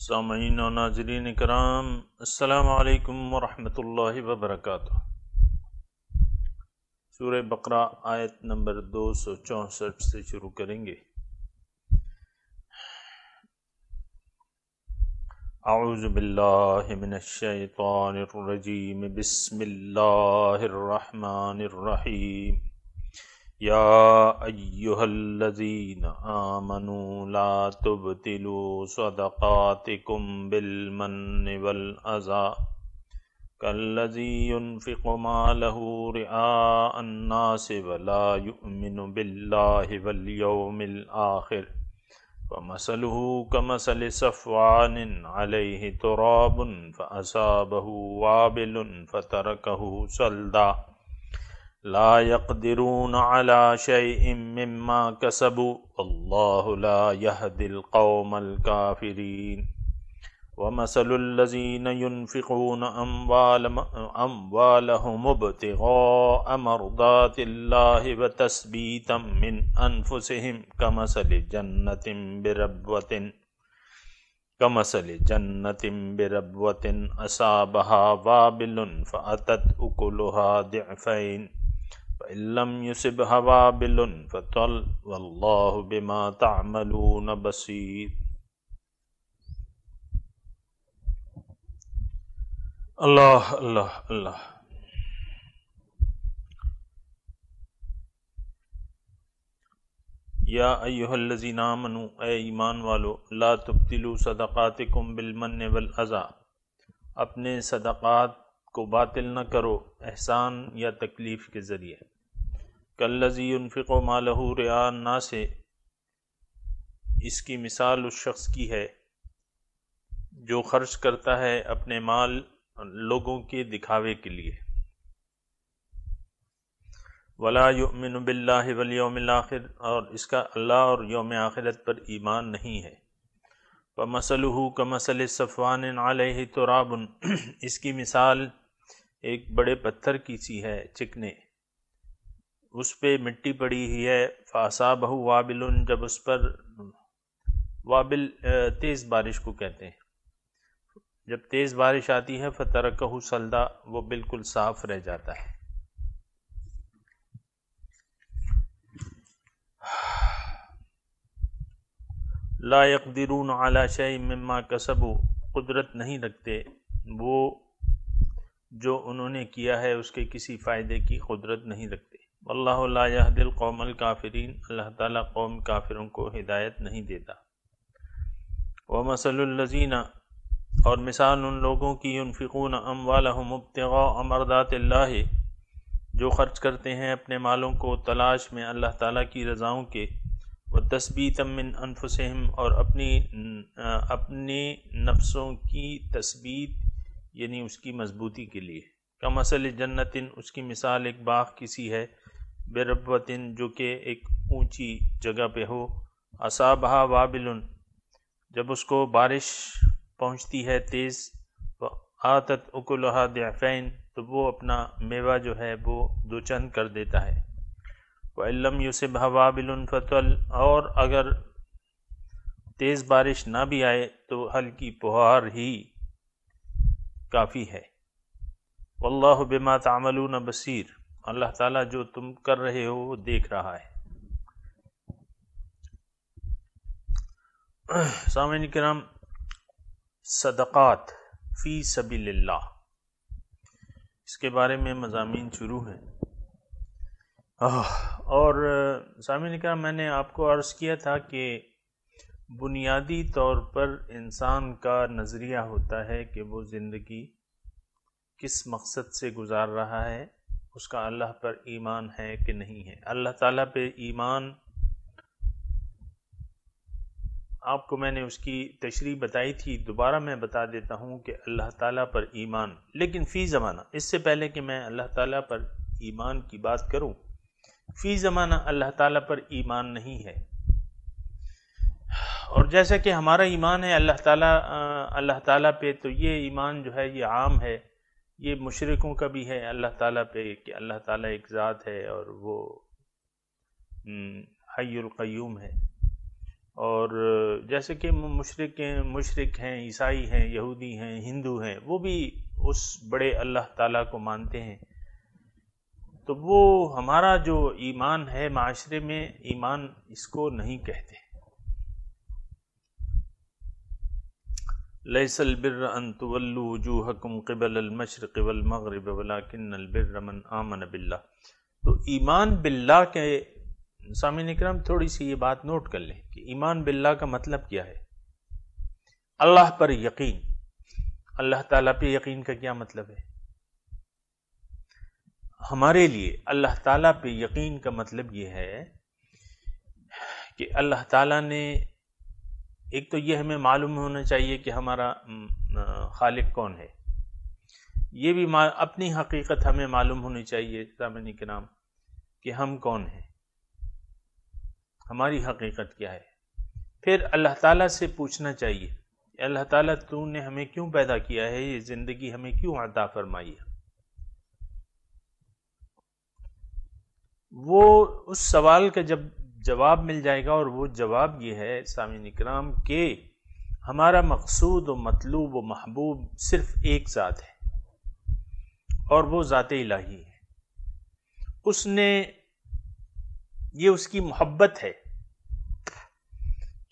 सामीन नाजरीन कराम असलकम वरहमल वबरक सूर बकरा आयत नंबर दो सौ चौंसठ से शुरू करेंगे। आउज़बिल्लिमिनशैतानिर्रजीम बिस्मिल्लाहिर्रहमानिर्रहीम अय्युहल्लज़ीन आमनू ला तुबतिलू सदक़ातिकुम बिलमन्नि वल अज़ा। कल्लज़ी युनफ़िक़ु मालहु रिआअ अन्नास वला युमिनु बिल्लाहि वल यौमिल आखिर। फमसलुहु कमसल सफ़वान अलैहि तुराबुन फ़असाबहु वाबिलुन फ़तरकहु सल्दा। ला यक़दिरून अला शैइन मिम्मा कसबु अल्लाहु ला यहदिल कौमल काफिरीन वमसलुल्लज़ीन युनफ़िक़ून अम्वालहुम इब्तिग़ाअ मर्दातिल्लाहि व तस्बीतम मिन अनफुसिहिम कमसल जन्नतिम बिरब्वतिन कमसल जन्नतिम बिरब्वतिन असाबहा वाबिलुन फ़अतत उकुलुहा दिअफ़ैन फ़इल्लम युसिबहा वाबिलुन फ़तल वल्लाहु बिमा तअमलून बसीर अल्लाह अल्लाह अल्लाह या अयुहल्लजीना मनु ए ईमान वालो ला तुब्तिलु सदक़ातिकुम बिलमन वल अज़ा अपने सदक़ात को बातिल न करो एहसान या तकलीफ़ के ज़रिए। कल्लजी उनफ़िको मालहू रियान ना से इसकी मिसाल उस शख्स की है जो खर्च करता है अपने माल लोगों के दिखावे के लिए। वला युमिन बिल्लामिल आखिर। और इसका अल्लाह और योम आखिरत पर ईमान नहीं है। व मसलहू का मसल सफ़वान आलह तराबन। इसकी मिसाल एक बड़े पत्थर की सी है चिकने। उस पर मिट्टी पड़ी हुई है। फासा बहु वाबिल जब उस पर, वाबिल तेज़ बारिश को कहते हैं। जब तेज़ बारिश आती है, फ़तरकहू सलदा, वो बिल्कुल साफ़ रह जाता है। ला यकदिरून अला शय मम्मा कसबू, कुदरत नहीं रखते। वो जो उन्होंने किया है, उसके किसी फ़ायदे की कुदरत नहीं रखते। अल्लाह दिल कौमल काफिरीन, अल्लाह ताला कौम काफिरों को हिदायत नहीं देता। व मसलजीना और मिसाल उन लोगों की उनफ़िकून अमवालमबतगा अमरदात जो ख़र्च करते हैं अपने मालों को तलाश में अल्लाह ताला की रज़ाओं के। व तस्बीत मिन अनफुसहम, और अपनी अपने नफ्सों की तस्बीत यानी उसकी मजबूती के लिए। कम असल जन्नतिन, उसकी मिसाल एक बाग किसी है बेरबतिन जो कि एक ऊँची जगह पे हो। असाबहा वाबिल जब उसको बारिश पहुँचती है तेज़ तो आतत उकुलहा दफ़ैन तो वो अपना मेवा जो है वो दो चंद कर देता है। वल्लम यूसब हवा बिलफ़ल और अगर तेज़ बारिश ना भी आए तो हल्की पुहार ही काफ़ी है। वल्लाह बिमा तामलून बसीर। अल्लाह ताला जो तुम कर रहे हो, वो देख रहा है। सामिन कराम, सदक़ात फ़ी सबील्ला इसके बारे में मजामी शुरू हैं। और सामिन का मैंने आपको अर्ज़ किया था कि बुनियादी तौर पर इंसान का नज़रिया होता है कि वो ज़िंदगी किस मकसद से गुज़ार रहा है, उसका अल्लाह पर ईमान है कि नहीं है। अल्लाह ताला पे ईमान, आपको मैंने उसकी तशरी बताई थी, दोबारा मैं बता देता हूँ कि अल्लाह ताला पर ईमान, लेकिन फ़ी ज़माना, इससे पहले कि मैं अल्लाह ताला पर ईमान की बात करूँ, फ़ी ज़माना अल्लाह ताला पर ईमान नहीं है। और जैसे कि हमारा ईमान है अल्लाह ताला अल्लाह ताला पे तो ये ईमान जो है, ये आम है। ये मुशरकों का भी है, अल्लाह ताला पे कि अल्लाह ताला एक ज़ात है और वो हयुल क़यूम है। और जैसे कि मुशरक मुशरक हैं, ईसाई हैं, यहूदी हैं, हिंदू हैं, वो भी उस बड़े अल्लाह ताला को मानते हैं। तो वो हमारा जो ईमान है, माशरे में, ईमान इसको नहीं कहते। लैसल बिर अन तुवल्लु वजूहकुम क़िबल अल-मशरिक़ वल-मग़रिब वलाकिन बिर्र मन आमन बिल्लाह। तो ईमान बिल्लाह के, सामिन इकरम, थोड़ी सी ये बात नोट कर लें कि ईमान बिल्लाह का मतलब क्या है। अल्लाह पर यकीन। अल्लाह ताला पे यकीन का क्या मतलब है? हमारे लिए अल्लाह ताला पे यकीन का मतलब ये है कि अल्लाह ताला ने एक तो ये हमें मालूम होना चाहिए कि हमारा खालिक कौन है। ये भी अपनी हकीकत हमें मालूम होनी चाहिए, सामनी के नाम कि हम कौन हैं। हमारी हकीकत क्या है? फिर अल्लाह ताला से पूछना चाहिए, अल्लाह ताला तूने हमें क्यों पैदा किया है? ये ज़िंदगी हमें क्यों अता फरमाई है? वो उस सवाल का जब जवाब मिल जाएगा और वो जवाब ये है, सामिन इकराम, के हमारा मकसूद व मतलूब व महबूब सिर्फ़ एक ज़ात है और वो ज़ात इलाही है। उसने, ये उसकी मोहब्बत है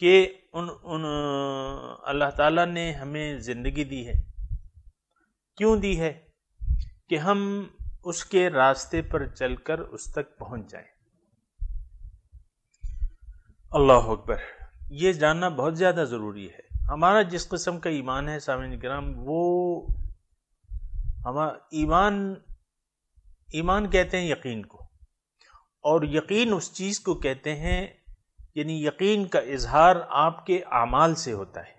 कि उन उन, अल्लाह ताला ने हमें ज़िंदगी दी है। क्यों दी है? कि हम उसके रास्ते पर चलकर उस तक पहुँच जाएँ। अल्लाह अकबर। ये जानना बहुत ज़्यादा ज़रूरी है। हमारा जिस किस्म का ईमान है, सामिन कराम, वो हमारा ईमान ईमान कहते हैं यकीन को। और यकीन उस चीज़ को कहते हैं, यानी यकीन का इजहार आपके अमाल से होता है।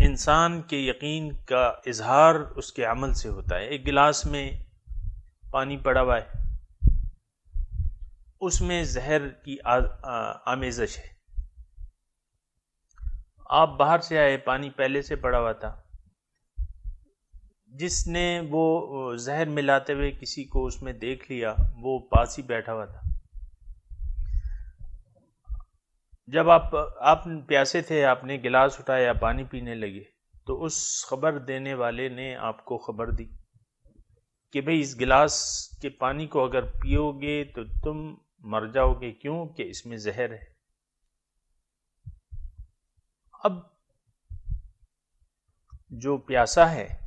इंसान के यकीन का इजहार उसके अमल से होता है। एक गिलास में पानी पड़ा हुआ है। उसमें जहर की आमेजश है। आप बाहर से आए, पानी पहले से पड़ा हुआ था। जिसने वो जहर मिलाते हुए किसी को उसमें देख लिया, वो पास ही बैठा हुआ था। जब आप आप प्यासे थे, आपने गिलास उठाया पानी पीने लगे तो उस खबर देने वाले ने आपको खबर दी कि भाई इस गिलास के पानी को अगर पियोगे तो तुम मर जाओगे क्यों? कि इसमें जहर है। अब जो प्यासा है,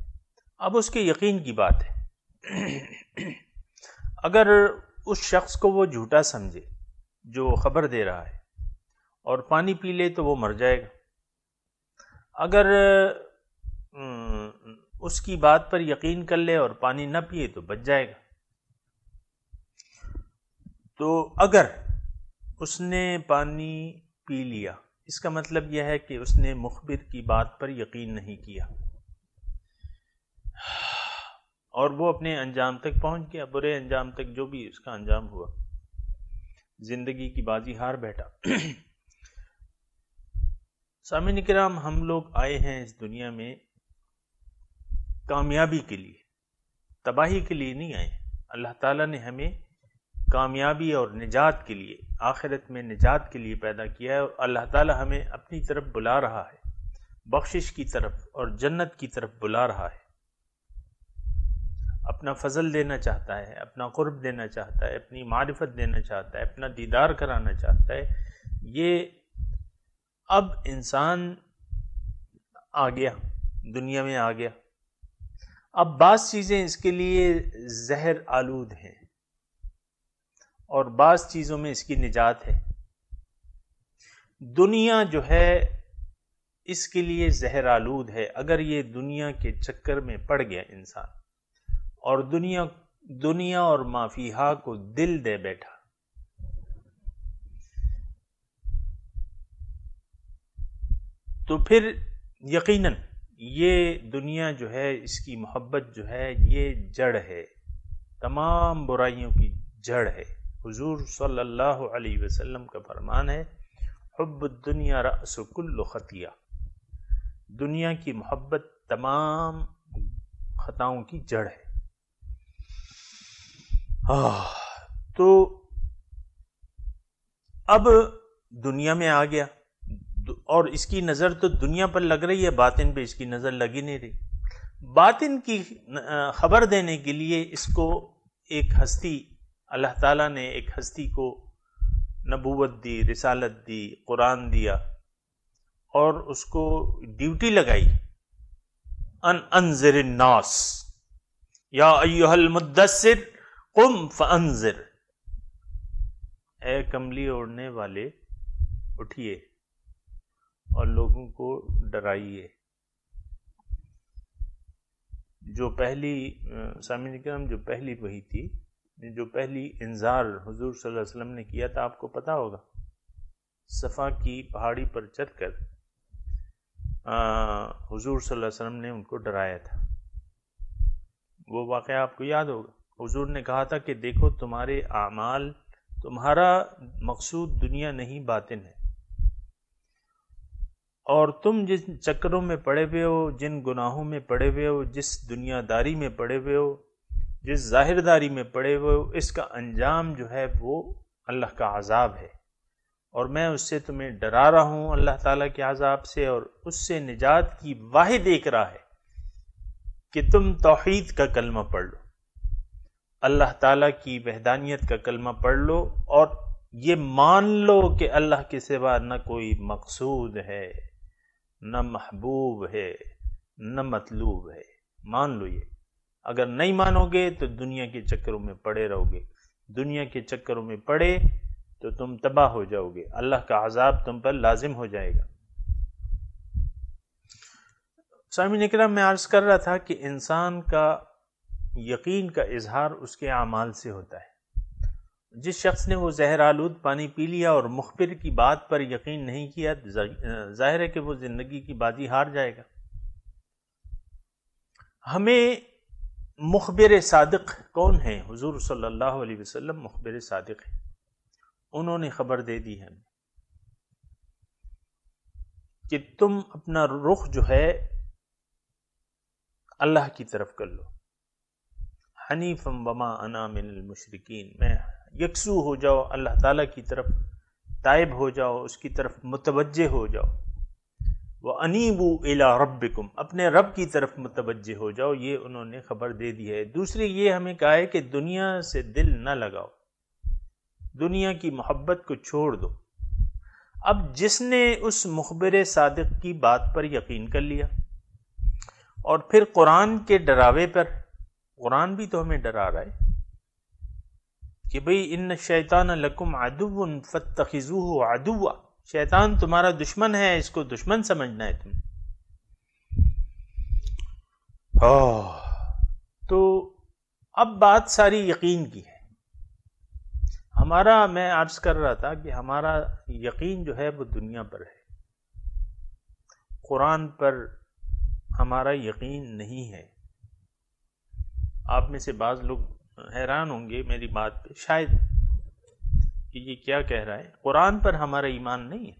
अब उसके यकीन की बात है। अगर उस शख्स को वो झूठा समझे, जो खबर दे रहा है, और पानी पी ले तो वो मर जाएगा। अगर उसकी बात पर यकीन कर ले और पानी न पिए तो बच जाएगा। तो अगर उसने पानी पी लिया, इसका मतलब यह है कि उसने मुखबिर की बात पर यकीन नहीं किया। और वो अपने अंजाम तक पहुँच गया, बुरे अंजाम तक जो भी उसका अंजाम हुआ। ज़िंदगी की बाजी हार बैठा। सामिन कराम हम लोग आए हैं इस दुनिया में कामयाबी के लिए, तबाही के लिए नहीं आए। अल्लाह ताला ने हमें कामयाबी और निजात के लिए, आखिरत में निजात के लिए पैदा किया है और अल्लाह ताला हमें अपनी तरफ़ बुला रहा है। बख्शिश की तरफ़ और जन्नत की तरफ़ बुला रहा है। अपना फजल देना चाहता है, अपना कुर्ब देना चाहता है, अपनी मारिफत देना चाहता है, अपना दीदार कराना चाहता है। ये अब इंसान आ गया, दुनिया में आ गया। अब बाज़ चीज़ें इसके लिए जहर आलूद हैं। और बाज़ चीज़ों में इसकी निजात है। दुनिया जो है, इसके लिए जहर आलूद है, अगर ये दुनिया के चक्कर में पड़ गया इंसान, और दुनिया दुनिया और माफिया को दिल दे बैठा। तो फिर यकीनन, ये दुनिया जो है, इसकी मोहब्बत जो है, ये जड़ है। तमाम बुराइयों की जड़ है। हुजूर सल्लल्लाहु अलैहि वसल्लम का फरमान है हब दुनिया रसकुल्ल खतिया. दुनिया की मोहब्बत तमाम खताओं की जड़ है। आ, तो अब दुनिया में आ गया। और इसकी नज़र तो दुनिया पर लग रही है बातिन पे इसकी नज़र लग नहीं रही। बातिन की खबर देने के लिए इसको एक हस्ती अल्लाह ताला ने एक हस्ती को नबूवत दी, रिसालत दी, कुरान दिया और उसको ड्यूटी लगाई। अन अनजर नास। या अय्युहल मुद्दसिर कुम फअनजिर। ए कमली ओढ़ने वाले, उठिए और लोगों को डराइए। जो पहली सामिन जो पहली वही थी जो पहली इंजार हुजूर सल्लल्लाहु अलैहि वसल्लम ने किया था, आपको पता होगा। सफ़ा की पहाड़ी पर चढ़कर हुजूर सल्लल्लाहु अलैहि वसल्लम ने उनको डराया था। वो वाक़ आपको याद होगा। हुजूर ने कहा था कि देखो, तुम्हारे अमाल तुम्हारा मकसूद दुनिया नहीं, बातिन है। और तुम जिस चक्रों में पड़े हुए हो, जिन गुनाहों में पड़े हुए हो, जिस दुनियादारी में पड़े हुए हो जिस जाहिरदारी में पड़े हुए इसका अंजाम जो है वो अल्लाह का आज़ाब है। और मैं उससे तुम्हें डरा रहा हूँ अल्लाह ताला के अजाब से और उससे निजात की वाहिद एक रहा है कि तुम तोहहीद का कलमा पढ़ लो। अल्लाह ताला की वहदानियत का कलमा पढ़ लो और ये मान लो कि अल्लाह के सिवा न कोई मकसूद है, न महबूब है, न मतलूब है। मान लो ये। अगर नहीं मानोगे तो दुनिया के चक्करों में पड़े रहोगे। दुनिया के चक्करों में पड़े तो तुम तबाह हो जाओगे। अल्लाह का आजाब तुम पर लाजिम हो जाएगा। स्वामी निकरम मैं अर्ज़ कर रहा था कि इंसान का यकीन का इजहार उसके अमाल से होता है। जिस शख्स ने वो जहर आलूद पानी पी लिया और मुखबिर की बात पर यकीन नहीं किया ज़ाहिर है कि वो ज़िंदगी की बाजी हार जाएगा। हमें मुखबिर सादिक कौन है? हुजूर सल्लल्लाहु अलैहि वसल्लम मुखबिर सादिक है। उन्होंने खबर दे दी है। कि तुम अपना रुख जो है, अल्लाह की तरफ़ कर लो। हनीफम वमा अना मुशरकिन। मैं यकसू हो जाओ, अल्लाह ताला की तरफ़, तायब हो जाओ, उसकी तरफ़ मुतवजह हो जाओ। व अनीबू इला रबिकुम अपने रब की तरफ़ मुतवजह हो जाओ, ये उन्होंने खबर दे दी है। दूसरी, ये हमें कहा है कि दुनिया से दिल न लगाओ, दुनिया की मोहब्बत को छोड़ दो। अब जिसने उस मुखबर सादिक की बात पर यकीन कर लिया, और फिर कुरान के डरावे पर, कुरान भी तो हमें डरा रहा है, कि भाई इन शैतान लकुम अदुवन फतखिजू अदुआ शैतान तुम्हारा दुश्मन है इसको दुश्मन समझना है तुम्हें तो अब बात सारी यकीन की है। हमारा मैं अर्ज़ कर रहा था कि हमारा यकीन जो है वो दुनिया पर है। कुरान पर हमारा यकीन नहीं है। आप में से बाज़ लोग हैरान होंगे मेरी बात पे। शायद कि ये क्या कह रहा है? कुरान पर हमारा ईमान नहीं है।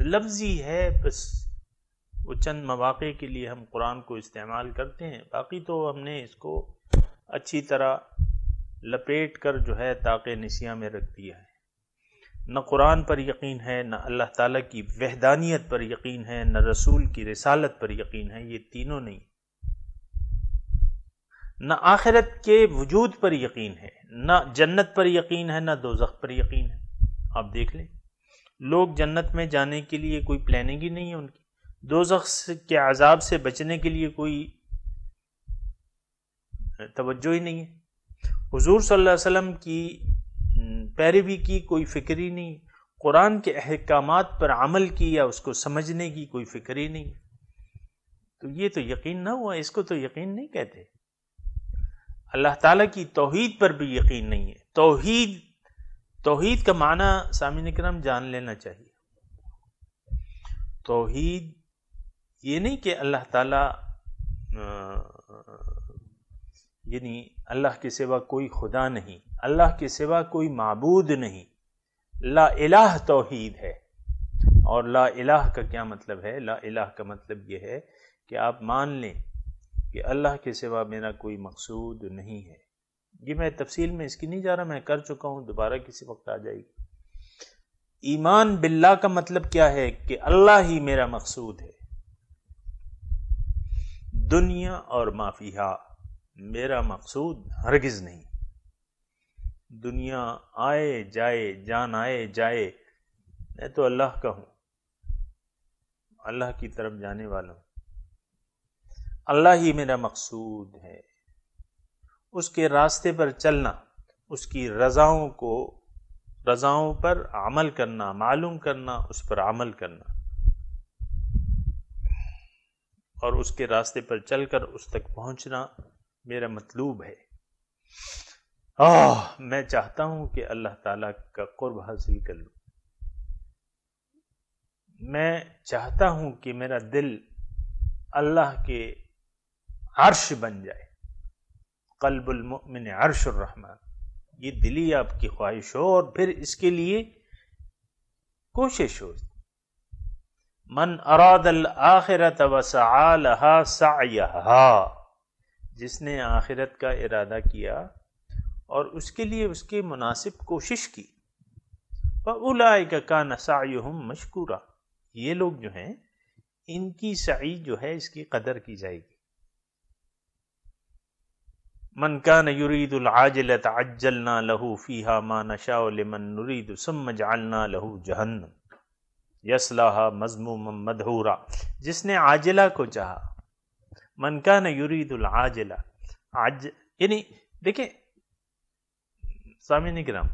लफ्जी है बस। वो चंद मौाक़े के लिए हम कुरान को इस्तेमाल करते हैं। बाकी तो हमने इसको अच्छी तरह लपेट कर जो है ताक़ नसिया में रख दिया है। न कुरान पर यकीन है, न अल्लाह ताला की वहदानियत पर यकीन है, न रसूल की रिसालत पर यकीन है। ये तीनों नहीं। न आखिरत के वजूद पर यकीन है, न जन्नत पर यकीन है, न दोजख पर यकीन है। आप देख लें, लोग जन्नत में जाने के लिए कोई प्लानिंग ही नहीं है उनकी। दोजख के आज़ाब से बचने के लिए कोई तवज्जो ही नहीं है। हुजूर सल्लल्लाहु अलैहि की पैरवी की कोई फ़िक्र ही नहीं कुरान के अहकाम पर अमल की या उसको समझने की कोई फ़िक्र ही नहीं तो ये तो यकीन ना हुआ, इसको तो यकीन नहीं कहते। अल्लाह ताला की तोहीद पर भी यकीन नहीं है। तोहीद तोहीद का माना सामिन करम जान लेना चाहिए। तोहीद ये नहीं कि अल्लाह ताला यानी अल्लाह के सिवा कोई खुदा नहीं, अल्लाह के सिवा कोई मबूद नहीं। ला इलाह तोहीद है। और ला इलाह का क्या मतलब है? ला इलाह का मतलब यह है कि आप मान लें कि अल्लाह के सिवा मेरा कोई मकसूद नहीं है। ये मैं तफसील में इसकी नहीं जा रहा, मैं कर चुका हूँ, दोबारा किसी वक्त आ जाएगी। ईमान बिल्ला का मतलब क्या है कि अल्लाह ही मेरा मकसूद है? दुनिया और माफिया, मेरा मकसूद हरगिज नहीं। दुनिया आए, जाए, जान आए, जाए, मैं तो अल्लाह का हूँ। अल्लाह की तरफ़ जाने वाला हूँ। अल्लाह ही मेरा मकसूद है। उसके रास्ते पर चलना, उसकी रज़ाओं को, रज़ाओं पर अमल करना, मालूम करना, उस पर अमल करना। और उसके रास्ते पर चलकर उस तक पहुँचना मेरा मतलूब है। आह, मैं चाहता हूँ कि अल्लाह ताला का कुर्ब हासिल कर लूँ। मैं चाहता हूँ कि मेरा दिल अल्लाह के अर्श बन जाए। कल्बुल मुमिन अर्शुर्रहमान ये दिली आपकी ख्वाहिश हो और फिर इसके लिए कोशिश हो। मन अरादल आखिरत वसहा जिसने आखिरत का इरादा किया और उसके लिए उसके मुनासिब कोशिश की। उलाय का नसायुम मशकूरा। ये लोग जो हैं, इनकी सही जो है इसकी कदर की जाएगी। मन का युरीदुल आजलत अज्जलना लहू फीहा मा नशा लिमन नुरीद सुम जालना लहू जहन्नम। यसलाहा मजमूम मधूरा। जिसने आजिला को चाहा, मन का न युरीदुल आजिला। आज, यानी देखिए, सामिन कराम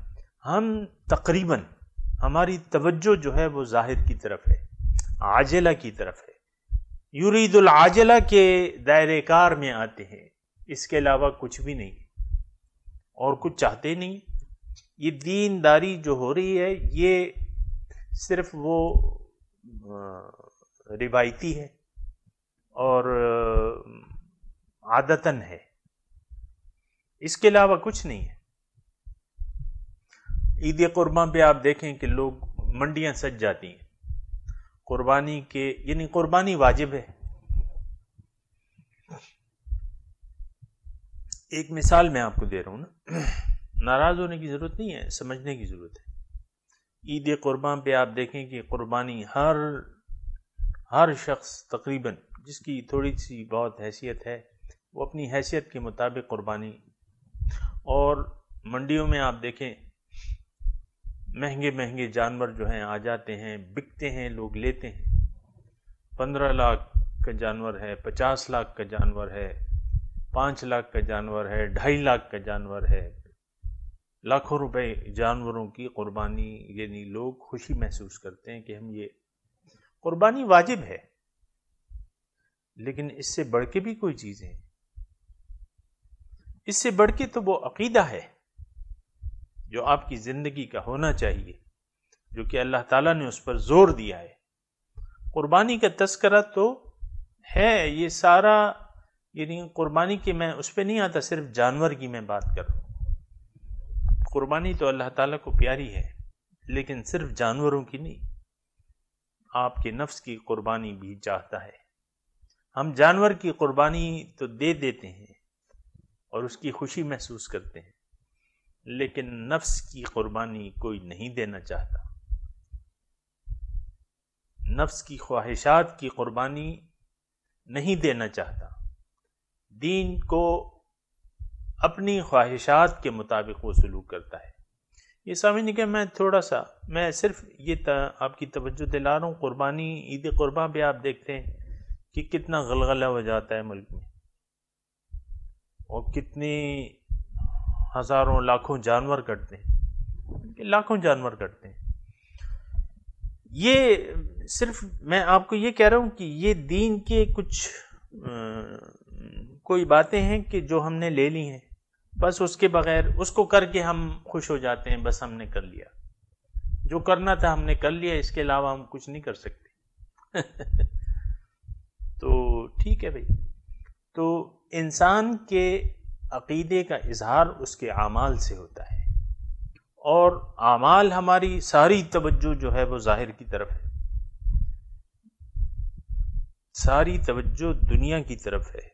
हम तकरीबन, हमारी तवज्जो जो है वो ज़ाहिर की तरफ़ है, आजला की तरफ़ है। युरीदुल आजला के दायरे कार में आते हैं। इसके अलावा कुछ भी नहीं। और कुछ चाहते नहीं। ये दीनदारी जो हो रही है, ये सिर्फ़ वो रिवायती है और आदतन है। इसके अलावा कुछ नहीं है। ईद कुर्बा पे आप देखें कि लोग मंडियाँ सज जाती हैं। कुर्बानी के, यानी कुर्बानी वाजिब है। एक मिसाल मैं आपको दे रहा हूँ ना। नाराज़ होने की ज़रूरत नहीं है, समझने की ज़रूरत है। ईद कुर्बान पे आप देखें कि कुर्बानी हर हर शख्स तकरीबन, जिसकी थोड़ी सी बहुत हैसियत है, वो अपनी हैसियत के मुताबिक कुर्बानी। और मंडियों में आप देखें महँगे महँगे जानवर जो हैं आ जाते हैं, बिकते हैं, लोग लेते हैं। पंद्रह लाख का जानवर है, पचास लाख का जानवर है पाँच लाख का जानवर है, ढाई लाख का जानवर है। लाखों रुपए जानवरों की कुर्बानी, यानी लोग खुशी महसूस करते हैं कि हम ये कुर्बानी वाजिब है। लेकिन इससे बढ़ के भी कोई चीज़ है। इससे बढ़ के तो वो अकीदा है, जो आपकी ज़िंदगी का होना चाहिए, जो कि अल्लाह ताला ने उस पर ज़ोर दिया है। कुर्बानी का तस्करा तो है, ये सारा यानी कुर्बानी की मैं उस पर नहीं आता, सिर्फ़ जानवर की मैं बात कर रहा हूँ। कुर्बानी तो अल्लाह ताला को प्यारी है, लेकिन सिर्फ़ जानवरों की नहीं। आपके नफ्स की कुर्बानी भी चाहता है। हम जानवर की कुर्बानी तो दे देते हैं और उसकी खुशी महसूस करते हैं, लेकिन नफ्स की कुर्बानी कोई नहीं देना चाहता। नफ्स की ख्वाहिशात की कुर्बानी नहीं देना चाहता। दीन को अपनी ख्वाहिशात के मुताबिक वो सलूक करता है। ये समझने के मैं थोड़ा सा, मैं सिर्फ़ ये आपकी तवज्जो दिला रहा हूँ, कुर्बानी, ईद कुर्बान पे आप देखते हैं कि कितना गलगला हो जाता है मुल्क में। और कितनी हज़ारों, लाखों जानवर कटते हैं। लाखों जानवर कटते हैं। ये सिर्फ़ मैं आपको ये कह रहा हूँ कि ये दीन के कुछ कोई बातें हैं कि जो हमने ले ली हैं, बस उसके बगैर उसको करके हम खुश हो जाते हैं, बस हमने कर लिया। जो करना था हमने कर लिया, इसके अलावा हम कुछ नहीं कर सकते। तो ठीक है भाई। तो इंसान के अकीदे का इजहार उसके अमाल से होता है। और अमाल हमारी सारी तवज्जो जो है वो ज़ाहिर की तरफ़ है। सारी तवज्जो दुनिया की तरफ़ है।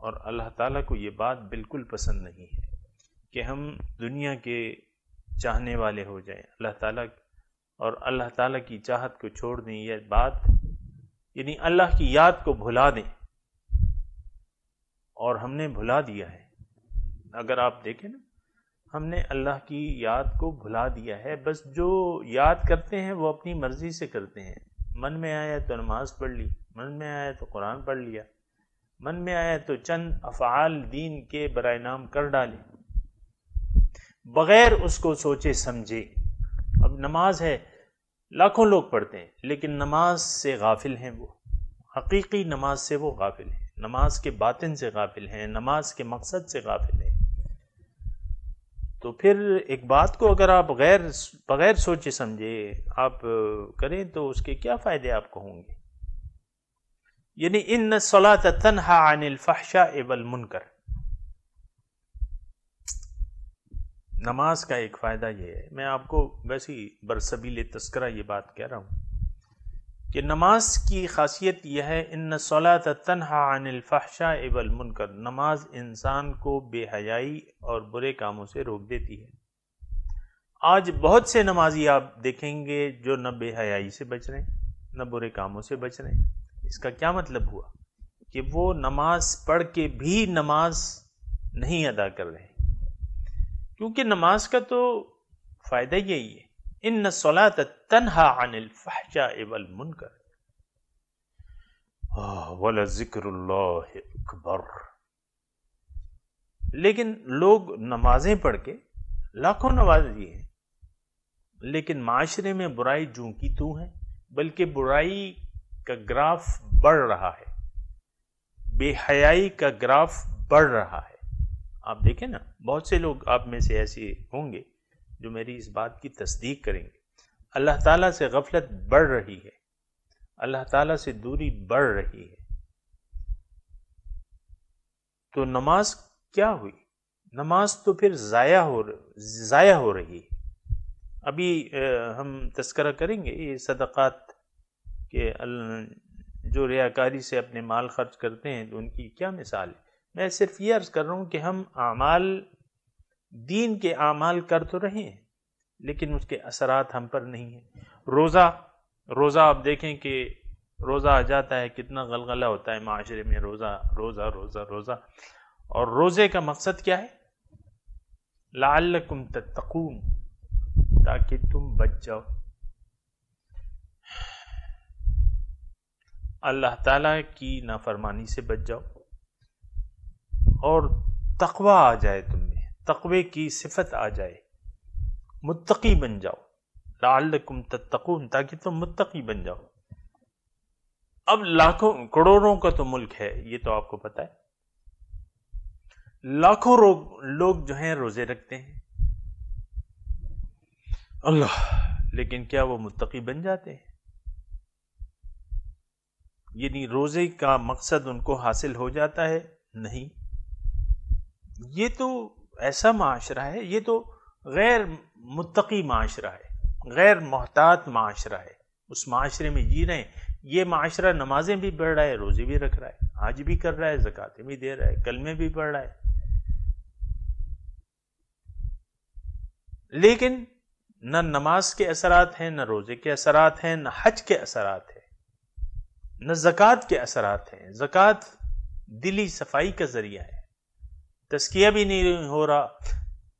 और अल्लाह ताला को ये बात बिल्कुल पसंद नहीं है कि हम दुनिया के चाहने वाले हो जाएँ। अल्लाह ताला और अल्लाह ताला की चाहत को छोड़ दें यह बात, यानी अल्लाह की याद को भुला दें। और हमने भुला दिया है। अगर आप देखें ना, हमने अल्लाह की याद को भुला दिया है। बस जो याद करते हैं, वो अपनी मर्ज़ी से करते हैं। मन में आया तो नमाज़ पढ़ ली, मन में आया तो कुरान पढ़ लिया। मन में आया तो चंद अफ़ाल दीन के बर नाम कर डाले। बगैर उसको सोचे समझे। अब नमाज़ है, लाखों लोग पढ़ते हैं, लेकिन नमाज़ से गाफिल हैं वो। हकीकी नमाज़ से वो गाफिल हैं। नमाज़ के बातिन से गाफिल हैं, नमाज़ के मकसद से गाफिल हैं। तो फिर एक बात को अगर आप गैर बगैर सोचे समझे, आप करें तो उसके क्या फ़ायदे आपको होंगे? यानी इन सलात तनहा अनिल फहशा एवल मुनकर। नमाज़ का एक फ़ायदा ये है। मैं आपको वैसे बरसबील तस्करा ये बात कह रहा हूँ कि नमाज़ की खासियत यह है इन सलात तनहा अनिल फहशा एवल मुनकर। नमाज़ इंसान को बेहयाई और बुरे कामों से रोक देती है। आज बहुत से नमाजी आप देखेंगे जो न बेहयाई से बच रहे हैं, न बुरे कामों से बच रहे हैं। इसका क्या मतलब हुआ? कि वो नमाज़ पढ़ के भी नमाज़ नहीं अदा कर रहे। क्योंकि नमाज़ का तो फ़ायदा यही है। इन न सलात तनहा अनिल फहशा एवल मुनकर। वल अकबर। लेकिन लोग नमाजें पढ़ के लाखों नवाजी हैं। लेकिन माशरे में बुराई जू की तू है, बल्कि बुराई का ग्राफ बढ़ रहा है। बेहयाई का ग्राफ बढ़ रहा है। आप देखें ना, बहुत से लोग आप में से ऐसे होंगे जो मेरी इस बात की तस्दीक करेंगे। अल्लाह ताला से गफलत बढ़ रही है। अल्लाह ताला से दूरी बढ़ रही है। तो नमाज़ क्या हुई? नमाज़ तो फिर ज़ाया हो ज़ाया हो रही है। अभी हम तस्करा करेंगे, ये सदक़ात के जो रियाकारी से अपने माल खर्च करते हैं तो उनकी क्या मिसाल है? मैं सिर्फ़ ये अर्ज़ कर रहा हूँ कि हम आमाल, दीन के आमाल कर तो रहे हैं, लेकिन उसके असरात हम पर नहीं है। रोज़ा रोज़ा आप देखें कि रोज़ा आ जाता है, कितना गलगला होता है माशरे में, रोज़ा रोज़ा रोज़ा रोज़ा। और रोज़े का मकसद क्या है? लाकुम तत्तकून, ताकि तुम बच जाओ। अल्लाह ताला की नाफरमानी से बच जाओ। और तकवा आ जाए तुम में, तकवे की सिफत आ जाए। मुत्तकी बन जाओ। लाकुम तत्तकून, ताकि तुम मुत्तकी बन जाओ। अब लाखों, करोड़ों का तो मुल्क है, ये तो आपको पता है। लाखों लोग जो हैं, रोज़े रखते हैं। अल्लाह, लेकिन क्या वो मुत्तकी बन जाते हैं? यानी रोज़े का मकसद उनको हासिल हो जाता है? नहीं। ये तो ऐसा माशरा है, ये तो गैर मुत्तकी माशरा है, गैर मोहतात माशरा है। उस माशरे में जी रहे हैं, ये माशरा नमाजें भी पढ़ रहा है, रोज़े भी रख रहा है आज भी कर रहा है, जक़ातें भी दे रहा है कल में भी पढ़ रहा है। लेकिन न नमाज़ के असरात हैं, न रोज़े के असरात हैं, न हज के असरात हैं। न जक़ात के असरात हैं। जक़ात दिली सफ़ाई का ज़रिया है। तस्किया भी नहीं हो रहा,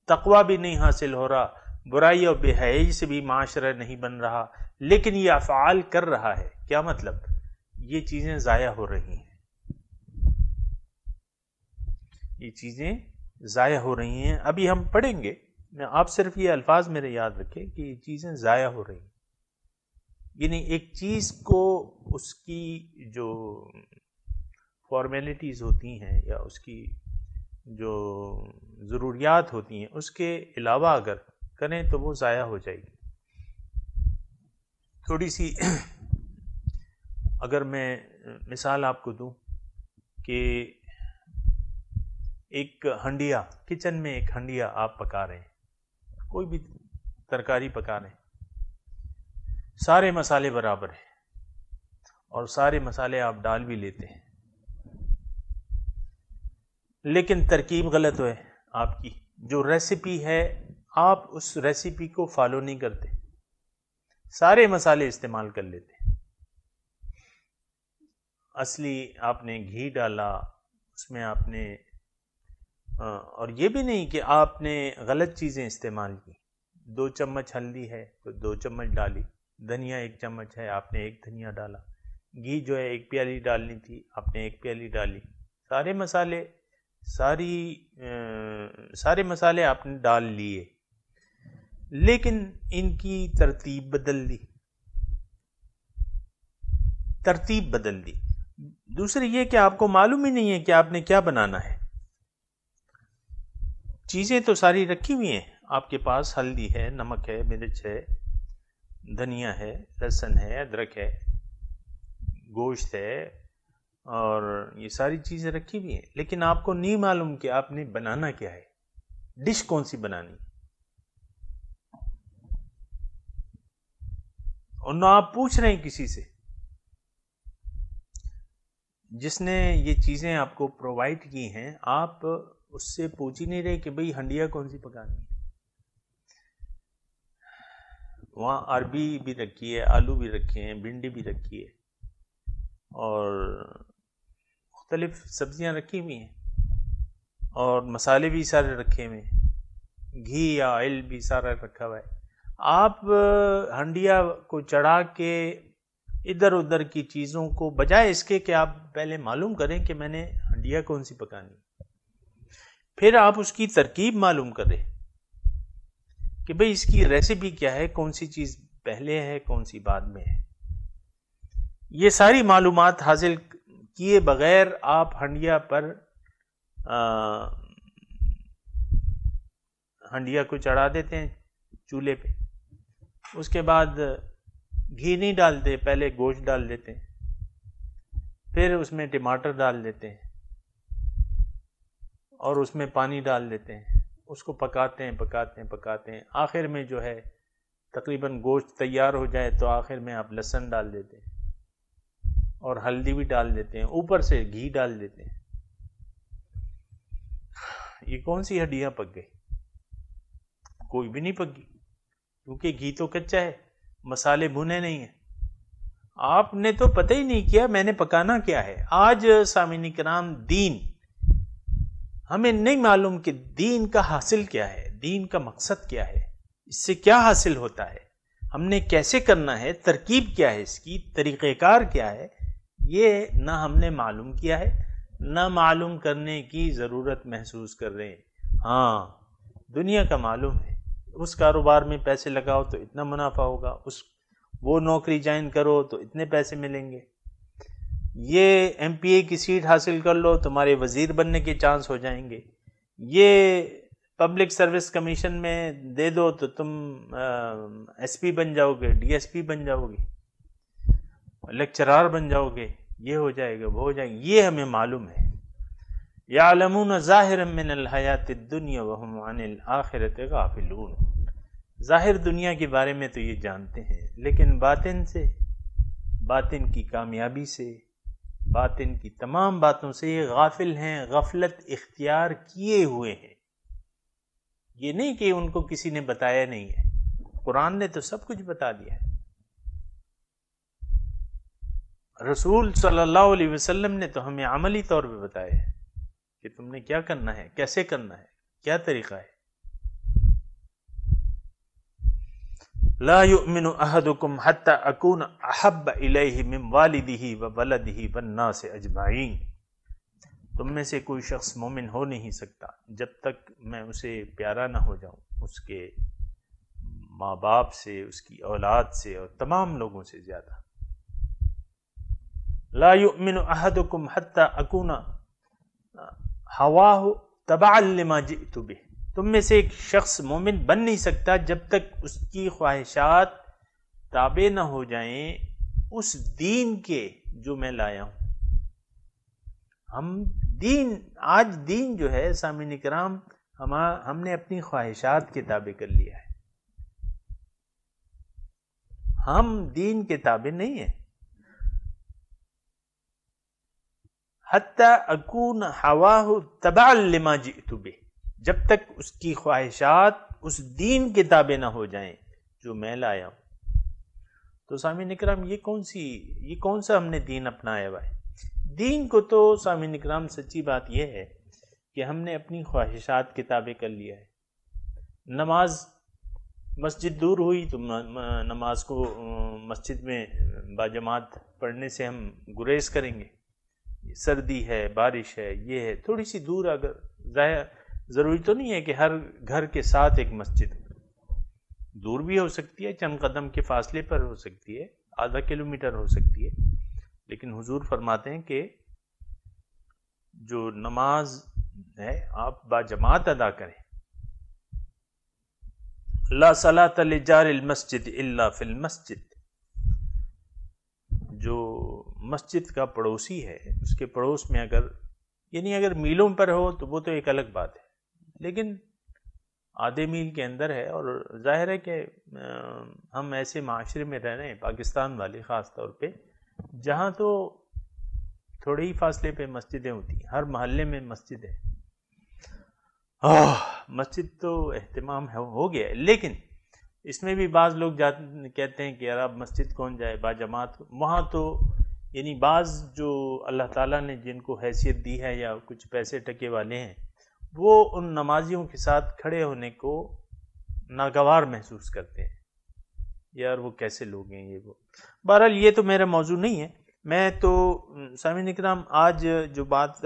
तकवा भी नहीं हासिल हो रहा, बुराई और बेहयाई से भी माशरा नहीं बन रहा, लेकिन ये अफ़ाल कर रहा है। क्या मतलब? ये चीज़ें ज़ाया हो रही हैं। ये चीज़ें ज़ाया हो रही हैं। अभी हम पढ़ेंगे। आप सिर्फ़ ये अल्फाज मेरे याद रखें कि ये चीज़ें ज़ाया हो रही हैं। यानी एक चीज़ को उसकी जो फॉर्मेलिटीज़ होती हैं या उसकी जो ज़रूरियात होती हैं, उसके अलावा अगर करें तो वो ज़ाया हो जाएगी। थोड़ी सी अगर मैं मिसाल आपको दूँ कि एक हंडिया, किचन में एक हंडिया आप पका रहे हैं, कोई भी तरकारी पका रहे हैं सारे मसाले बराबर हैं। और सारे मसाले आप डाल भी लेते हैं। लेकिन तरकीब गलत है आपकी। जो रेसिपी है, आप उस रेसिपी को फॉलो नहीं करते। सारे मसाले इस्तेमाल कर लेते हैं। असली आपने घी डाला, उसमें आपने और ये भी नहीं कि आपने गलत चीज़ें इस्तेमाल की। दो चम्मच हल्दी है तो दो चम्मच डाली। धनिया एक चम्मच है आपने एक धनिया डाला। घी जो है एक प्याली डालनी थी आपने एक प्याली डाली। सारे मसाले सारी आ, सारे मसाले आपने डाल लिए लेकिन इनकी तरतीब बदल दी। तरतीब बदल दी। दूसरी ये कि आपको मालूम ही नहीं है कि आपने क्या बनाना है। चीज़ें तो सारी रखी हुई हैं। आपके पास हल्दी है नमक है मिर्च है धनिया है, लहसुन है, अदरक है, गोश्त है और ये सारी चीज़ें रखी हुई हैं। लेकिन आपको नहीं मालूम कि आपने बनाना क्या है। डिश कौन सी बनानी और ना आप पूछ रहे हैं किसी से। जिसने ये चीज़ें आपको प्रोवाइड की हैं, आप उससे पूछ ही नहीं रहे कि भाई हंडिया कौन सी पकानी है? वहाँ अरबी भी रखी है, आलू भी रखे हैं, भिंडी भी रखी है और मुख्तलिफ़ सब्ज़ियाँ रखी हुई हैं और मसाले भी सारे रखे हुए हैं। घी या ऑयल भी सारा रखा हुआ है। आप, हंडिया को चढ़ा के इधर उधर की चीज़ों को बजाय इसके कि आप पहले मालूम करें कि मैंने हंडिया कौन सी पकानी फिर आप उसकी तरकीब मालूम करें। कि भाई इसकी रेसिपी क्या है कौन सी चीज़ पहले है कौन सी बाद में है? ये सारी मालूम हासिल किए बगैर आप हंडिया पर आ, हंडिया को चढ़ा देते हैं चूल्हे पे। उसके बाद घी नहीं डालते पहले गोश्त डाल देते हैं। फिर उसमें टमाटर डाल देते हैं और उसमें पानी डाल देते हैं। उसको पकाते हैं पकाते हैं पकाते हैं। आखिर में जो है, तकरीबन गोश्त तैयार हो जाए तो आखिर में आप लहसन डाल देते हैं और हल्दी भी डाल देते हैं, ऊपर से घी डाल देते हैं। ये कौन सी हड्डियाँ पक गई? कोई भी नहीं पकी क्योंकि घी तो कच्चा है, मसाले भुने नहीं है। आपने तो पता ही नहीं किया मैंने पकाना क्या है। आज सामिनी कराम दीन हमें नहीं मालूम कि दीन का हासिल क्या है, दीन का मकसद क्या है, इससे क्या हासिल होता है, हमने कैसे करना है, तरकीब क्या है इसकी, तरीक़ेकार क्या है, ये ना हमने मालूम किया है, ना मालूम करने की ज़रूरत महसूस कर रहे हैं। हाँ दुनिया का मालूम है, उस कारोबार में पैसे लगाओ तो इतना मुनाफा होगा, उस, वो नौकरी ज्वाइन करो तो इतने पैसे मिलेंगे। ये एमपीए की सीट हासिल कर लो, तुम्हारे वज़ीर बनने के चांस हो जाएँगे। ये पब्लिक सर्विस कमीशन में दे दो तो तुम एसपी बन जाओगे डीएसपी बन जाओगे लेक्चरार बन जाओगे, ये हो जाएगा, वो हो जाएगा, ये हमें मालूम है। यालमून ज़ाहिर मिन हयात दुनिया वहम आखिरत गाफिलून। ज़ाहिर दुनिया के बारे में तो ये जानते हैं, लेकिन बातिन से, बातिन की कामयाबी से बातिन की तमाम बातों से गाफिल हैं, गफलत इख्तियार किए हुए हैं। ये नहीं कि उनको किसी ने बताया नहीं है। कुरान ने तो सब कुछ बता दिया है। रसूल सल्लल्लाहु अलैहि वसल्लम ने तो हमें अमली तौर पे बताया है कि तुमने क्या करना है, कैसे करना है, क्या तरीका है। ला युमिनु अहदुकुम हत्ता अकून अहब इलैहि मिन वालिदिही व वलदिही वन्ना से अजमाइन तुम में से कोई शख्स मोमिन हो नहीं सकता। जब तक मैं उसे प्यारा ना हो जाऊँ, उसके माँ बाप से, उसकी औलाद से और तमाम लोगों से ज़्यादा। ला युमिन अहदुकुम हत्ता अकूना, हवाहु तबालमा जितु बे तुम में से एक शख्स मोमिन बन नहीं सकता जब तक उसकी ख्वाहिशात ताबे न हो जाएँ उस दीन के जो मैं लाया हूँ। हम दीन, आज दीन जो है, सामिन कराम, हम, हमने अपनी ख्वाहिशात के ताबे कर लिया है। हम दीन के ताबे नहीं है। हत्या अकून हवाह तबालमा जितुबे जब तक उसकी ख्वाहिशात उस दीन के ताबे ना हो जाएँ, जो मैं लाया हूँ। तो सामी निकराम, ये कौन सी, ये कौन सा हमने दीन अपनाया हुआ है? दीन को तो सामी निकराम, सच्ची बात यह है कि हमने अपनी ख्वाहिशात किताबें कर लिया है। नमाज़, मस्जिद दूर हुई तो नमाज़ को मस्जिद में बाजमात पढ़ने से हम गुरेज करेंगे। सर्दी है, बारिश है, ये है, थोड़ी सी दूर अगर ज़रूरी तो नहीं है कि हर घर के साथ एक मस्जिद दूर भी हो सकती है, चंद कदम के फासले पर हो सकती है, आधा किलोमीटर हो सकती है। लेकिन हुजूर फरमाते हैं कि जो नमाज़ है, आप बाजमात अदा करें। ला सला तजार मस्जिद इल्ला फिल मस्जिद। जो मस्जिद का पड़ोसी है, उसके पड़ोस में अगर, यानी अगर मीलों पर हो तो वो तो एक अलग बात है। लेकिन आधे मील के अंदर है और ज़ाहिर है कि हम ऐसे माशरे में रह रहे हैं पाकिस्तान वाले ख़ास तौर पे, जहाँ तो थोड़े ही फासले पे मस्जिदें होती हर मोहल्ले में मस्जिद। है मस्जिद तो अहतमाम हो गया लेकिन इसमें भी बाज़ लोग जा कहते हैं कि यार अब मस्जिद कौन जाए बाजमात वहाँ तो यानी बाज़ जो अल्लाह ताला ने जिनको हैसियत दी है या कुछ पैसे टके वाले हैं वो उन नमाजियों के साथ खड़े होने को नागवार महसूस करते हैं। यार वो कैसे लोग हैं ये वो? बहरहाल ये तो मेरा मौजू नहीं है। मैं तो सामिन इकराम, आज जो बात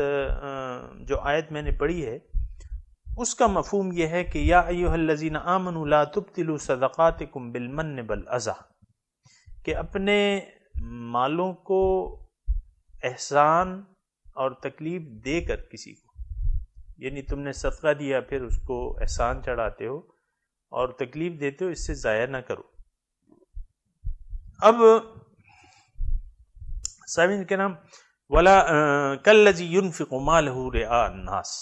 जो आयत मैंने पढ़ी है, उसका मफहम यह है कि या अयोहल्लजीन आमन तुबतिलु सदक़ात कुम बिलमन बल अज़ा कि अपने मालों को एहसान और तकलीफ़ देकर किसी को यानी तुमने सदका दिया, फिर उसको एहसान चढ़ाते हो और तकलीफ़ देते हो, इससे ज़ाया ना करो। अब साबिन के नाम वला कल्लजी यूनफ़िकुमाल नास।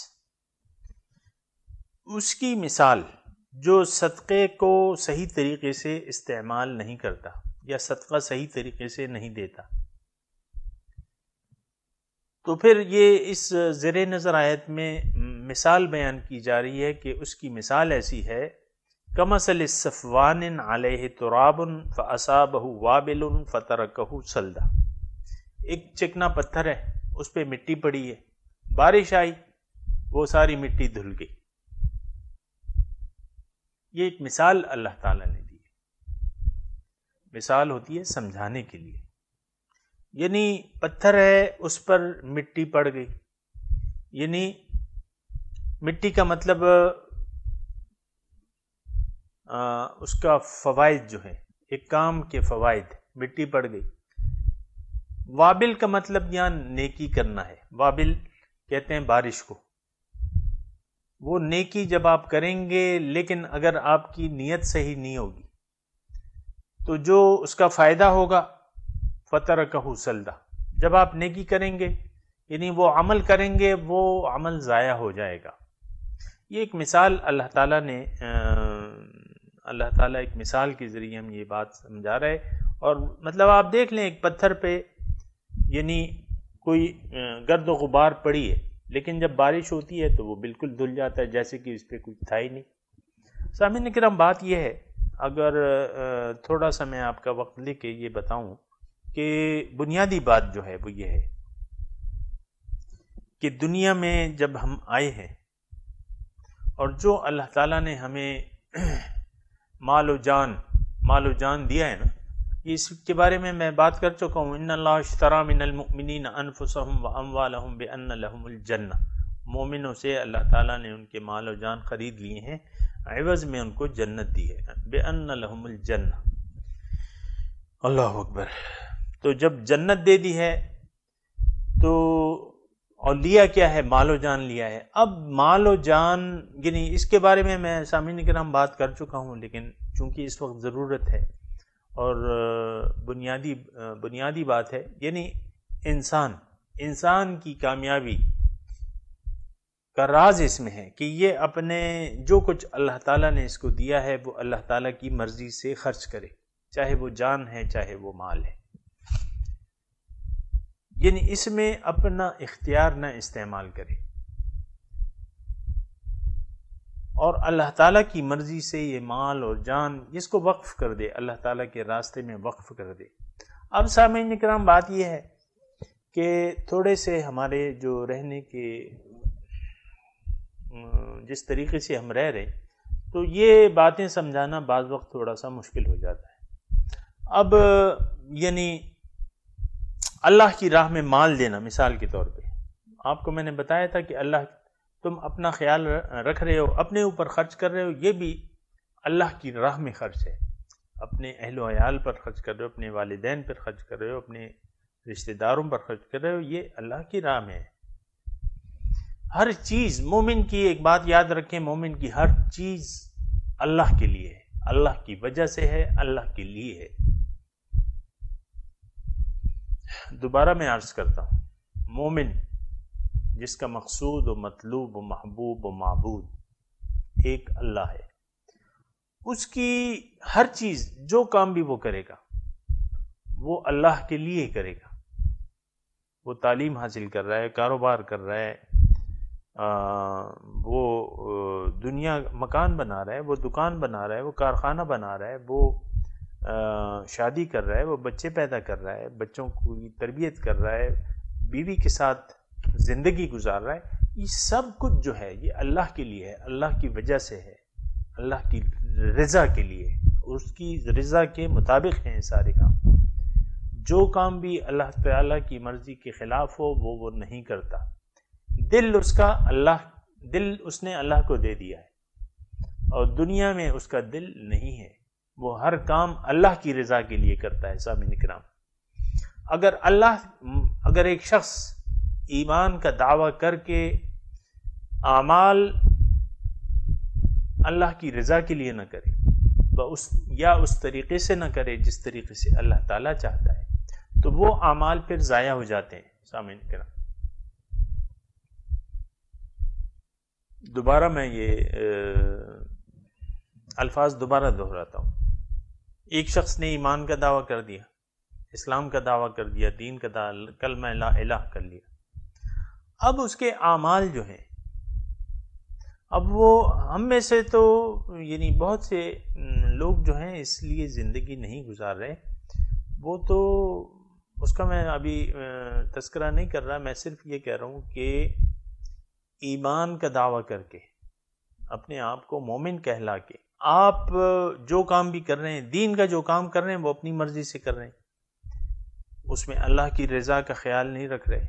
उसकी मिसाल, जो सदक़े को सही तरीके से इस्तेमाल नहीं करता, या सदका सही तरीके से नहीं देता। तो फिर ये इस ज़र नज़र आयत में मिसाल बयान की जा रही है कि उसकी मिसाल ऐसी है, कमसल सफ़वान आलह तुराबन फ़साबहू वाबिल फ़तरकहू सलदा। एक चिकना पत्थर है, उस पर मिट्टी पड़ी है। बारिश आई, वो सारी मिट्टी धुल गई। ये एक मिसाल अल्लाह ताला ने दी मिसाल होती है समझाने के लिए। यानी पत्थर है, उस पर मिट्टी पड़ गई। यानी मिट्टी का मतलब आ, उसका फ़वाद जो है एक काम के फ़वाद मिट्टी पड़ गई। वाबिल का मतलब यहाँ नेकी करना है। वाबिल कहते हैं बारिश को। वो नेकी जब आप करेंगे लेकिन अगर आपकी नीयत सही नहीं होगी तो जो उसका फ़ायदा होगा फ़तर कहू सलदा जब आप नेकी करेंगे यानी वो अमल करेंगे वो अमल ज़ाया हो जाएगा। ये एक मिसाल अल्लाह ताला ने अल्लाह ताला एक मिसाल के ज़रिए हम ये बात समझा रहे और मतलब आप देख लें, एक पत्थर पे, यानी कोई गर्द गुबार पड़ी है, लेकिन जब बारिश होती है तो वो बिल्कुल धुल जाता है, जैसे कि इस पर कुछ था ही नहीं। सामिन करम, बात यह है, अगर थोड़ा सा मैं आपका वक्त लेके ये बताऊँ कि बुनियादी बात जो है वो ये है कि दुनिया में जब हम आए हैं और जो अल्लाह ताला ने हमें मालो जान मालो जान दिया है ना इसके बारे में मैं बात कर चुका हूँ। इन अल्लाह मिनमिन अनफुसहम व अमवालहम बेअनलहमुलजन्ना मोमिनों से अल्लाह ताला ने उनके माल जान ख़रीद लिए हैं एवज़ में उनको जन्नत दी है बेअनलहमुलजन्ना अल्लाह अकबर। तो जब जन्नत दे दी है तो और लिया क्या है? मालो जान लिया है। अब मालो जान, यानी इसके बारे में मैं सामिन के नाम बात कर चुका हूँ, लेकिन चूँकि इस वक्त ज़रूरत है और बुनियादी बुनियादी बात है, यानी इंसान इंसान की कामयाबी का राज इसमें है कि ये अपने जो कुछ अल्लाह ताला ने इसको दिया है, वो अल्लाह ताला की मर्ज़ी से खर्च करे, चाहे वो जान है, चाहे वो माल है। यानी इसमें अपना इख्तियार न इस्तेमाल करे। और अल्लाह ताला की मर्ज़ी से ये माल और जान इसको वक्फ़ कर दे, अल्लाह ताला के रास्ते में वक्फ़ कर दे। अब सामीन कराम बात यह है कि थोड़े से हमारे जो रहने के जिस तरीके से हम रह रहे तो ये बातें समझाना बाज़ वक्त थोड़ा सा मुश्किल हो जाता है। अब यानी अल्लाह की राह में माल देना, मिसाल के तौर पे। आपको मैंने बताया था कि अल्लाह, तुम अपना ख्याल रख रहे हो, अपने ऊपर खर्च कर रहे हो, ये भी अल्लाह की राह में खर्च है। अपने अहल पर खर्च कर रहे हो, अपने वालदेन पर खर्च कर रहे हो, अपने रिश्तेदारों पर खर्च कर रहे हो, ये अल्लाह की राह में है। हर चीज़, मोमिन की एक बात याद रखें, मोमिन की हर चीज़ अल्लाह के लिए है। अल्लाह की वजह से है, अल्लाह के लिए है। दोबारा मैं अर्ज़ करता हूँ मोमिन जिसका मकसूद व मतलूब व महबूब व मबूद एक अल्लाह है। उसकी हर चीज़ जो काम भी वो करेगा वो अल्लाह के लिए करेगा। वो तालीम हासिल कर रहा है कारोबार कर रहा है आ, वो दुनिया मकान बना रहा है वो दुकान बना रहा है वो कारखाना बना रहा है वो शादी कर रहा है, वो बच्चे पैदा कर रहा है, बच्चों की तरबियत कर रहा है, बीवी के साथ ज़िंदगी गुजार रहा है, ये सब कुछ जो है, ये अल्लाह के लिए है, अल्लाह की वजह से है, अल्लाह की रज़ा के लिए उसकी रज़ा के मुताबिक हैं सारे काम। जो काम भी अल्लाह ताला की मर्ज़ी के ख़िलाफ़ हो, वो वो नहीं करता। दिल उसका अल्लाह, दिल उसने अल्लाह को दे दिया है, और दुनिया में उसका दिल नहीं है। वो हर काम अल्लाह की रज़ा के लिए करता है, सामिन कराम अगर अल्लाह, अगर एक शख्स ईमान का दावा करके आमाल अल्लाह की रज़ा के लिए ना करे, व उस, या उस तरीके से ना करे जिस तरीके से अल्लाह ताला चाहता है तो वो आमाल फिर ज़ाया हो जाते हैं, सामिन करा दोबारा मैं ये अल्फाज दोबारा दोहराता हूँ। एक शख्स ने ईमान का दावा कर दिया, इस्लाम का दावा कर दिया, दीन का दावा कल मैं ला इलाह कर लिया। अब उसके आमाल जो हैं, अब वो हम में से तो यानी बहुत से लोग जो हैं, इसलिए ज़िंदगी नहीं गुजार रहे। वो तो उसका मैं अभी तस्करा नहीं कर रहा, मैं सिर्फ़ ये कह रहा हूँ कि ईमान का दावा करके, अपने आप को मोमिन कहला के आप जो काम भी कर रहे हैं, दीन का जो काम कर रहे हैं, वो अपनी मर्ज़ी से कर रहे हैं। उसमें अल्लाह की रज़ा का ख्याल नहीं रख रहे।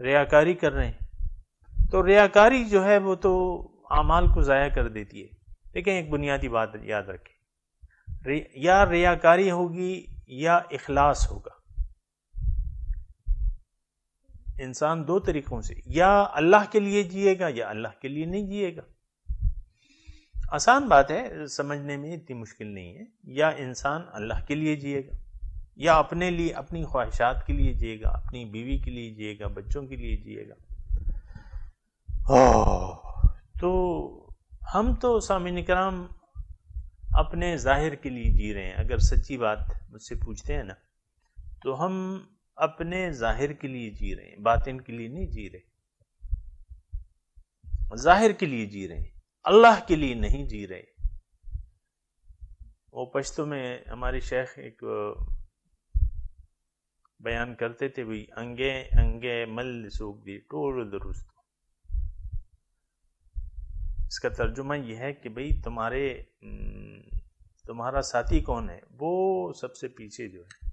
रियाकारी कर रहे हैं। तो रियाकारी जो है, वो तो आमाल को ज़ाया कर देती है। लेकिन एक बुनियादी बात याद रखें। या रियाकारी होगी, या इखलास होगा। इंसान दो तरीकों से, या अल्लाह के लिए जिएगा, या अल्लाह के लिए नहीं जिएगा। आसान बात है समझने में इतनी मुश्किल नहीं है। या इंसान अल्लाह के लिए जिएगा या अपने लिए अपनी ख्वाहिशात के लिए जिएगा अपनी बीवी के लिए जिएगा बच्चों के लिए जिएगा। तो हम तो सामिन कराम अपने ज़ाहिर के लिए जी रहे हैं। अगर सच्ची बात मुझसे पूछते हैं ना तो हम अपने ज़ाहिर के लिए जी रहे हैं बातिन के लिए नहीं जी रहे। ज़ाहिर के लिए जी रहे हैं। अल्लाह के लिए नहीं जी रहे। वो पश्तो में हमारे शेख एक बयान करते थे, भाई अंगे अंगे मल सूख दी, टोल दुरुस्त इसका तर्जुमा यह है कि, भाई तुम्हारे तुम्हारा साथी कौन है? वो सबसे पीछे जो है,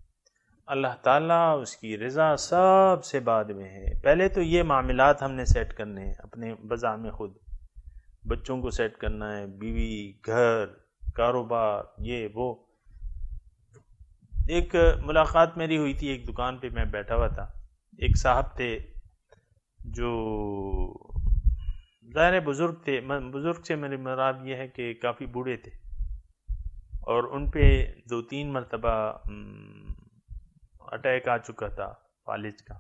अल्लाह ताला उसकी रज़ा सबसे बाद में है। पहले तो ये मामलात हमने सेट करने हैं, अपने बज़ा में ख़ुद। बच्चों को सेट करना है, बीवी, घर, कारोबार, ये, वो। एक मुलाकात मेरी हुई थी एक दुकान पे, मैं बैठा हुआ था। एक साहब थे जो ज़ाहिर बुज़ुर्ग थे बुज़ुर्ग से मेरी मराब ये है कि काफ़ी बूढ़े थे। और उन पे दो तीन मरतबा अटैक आ चुका था फालिज का।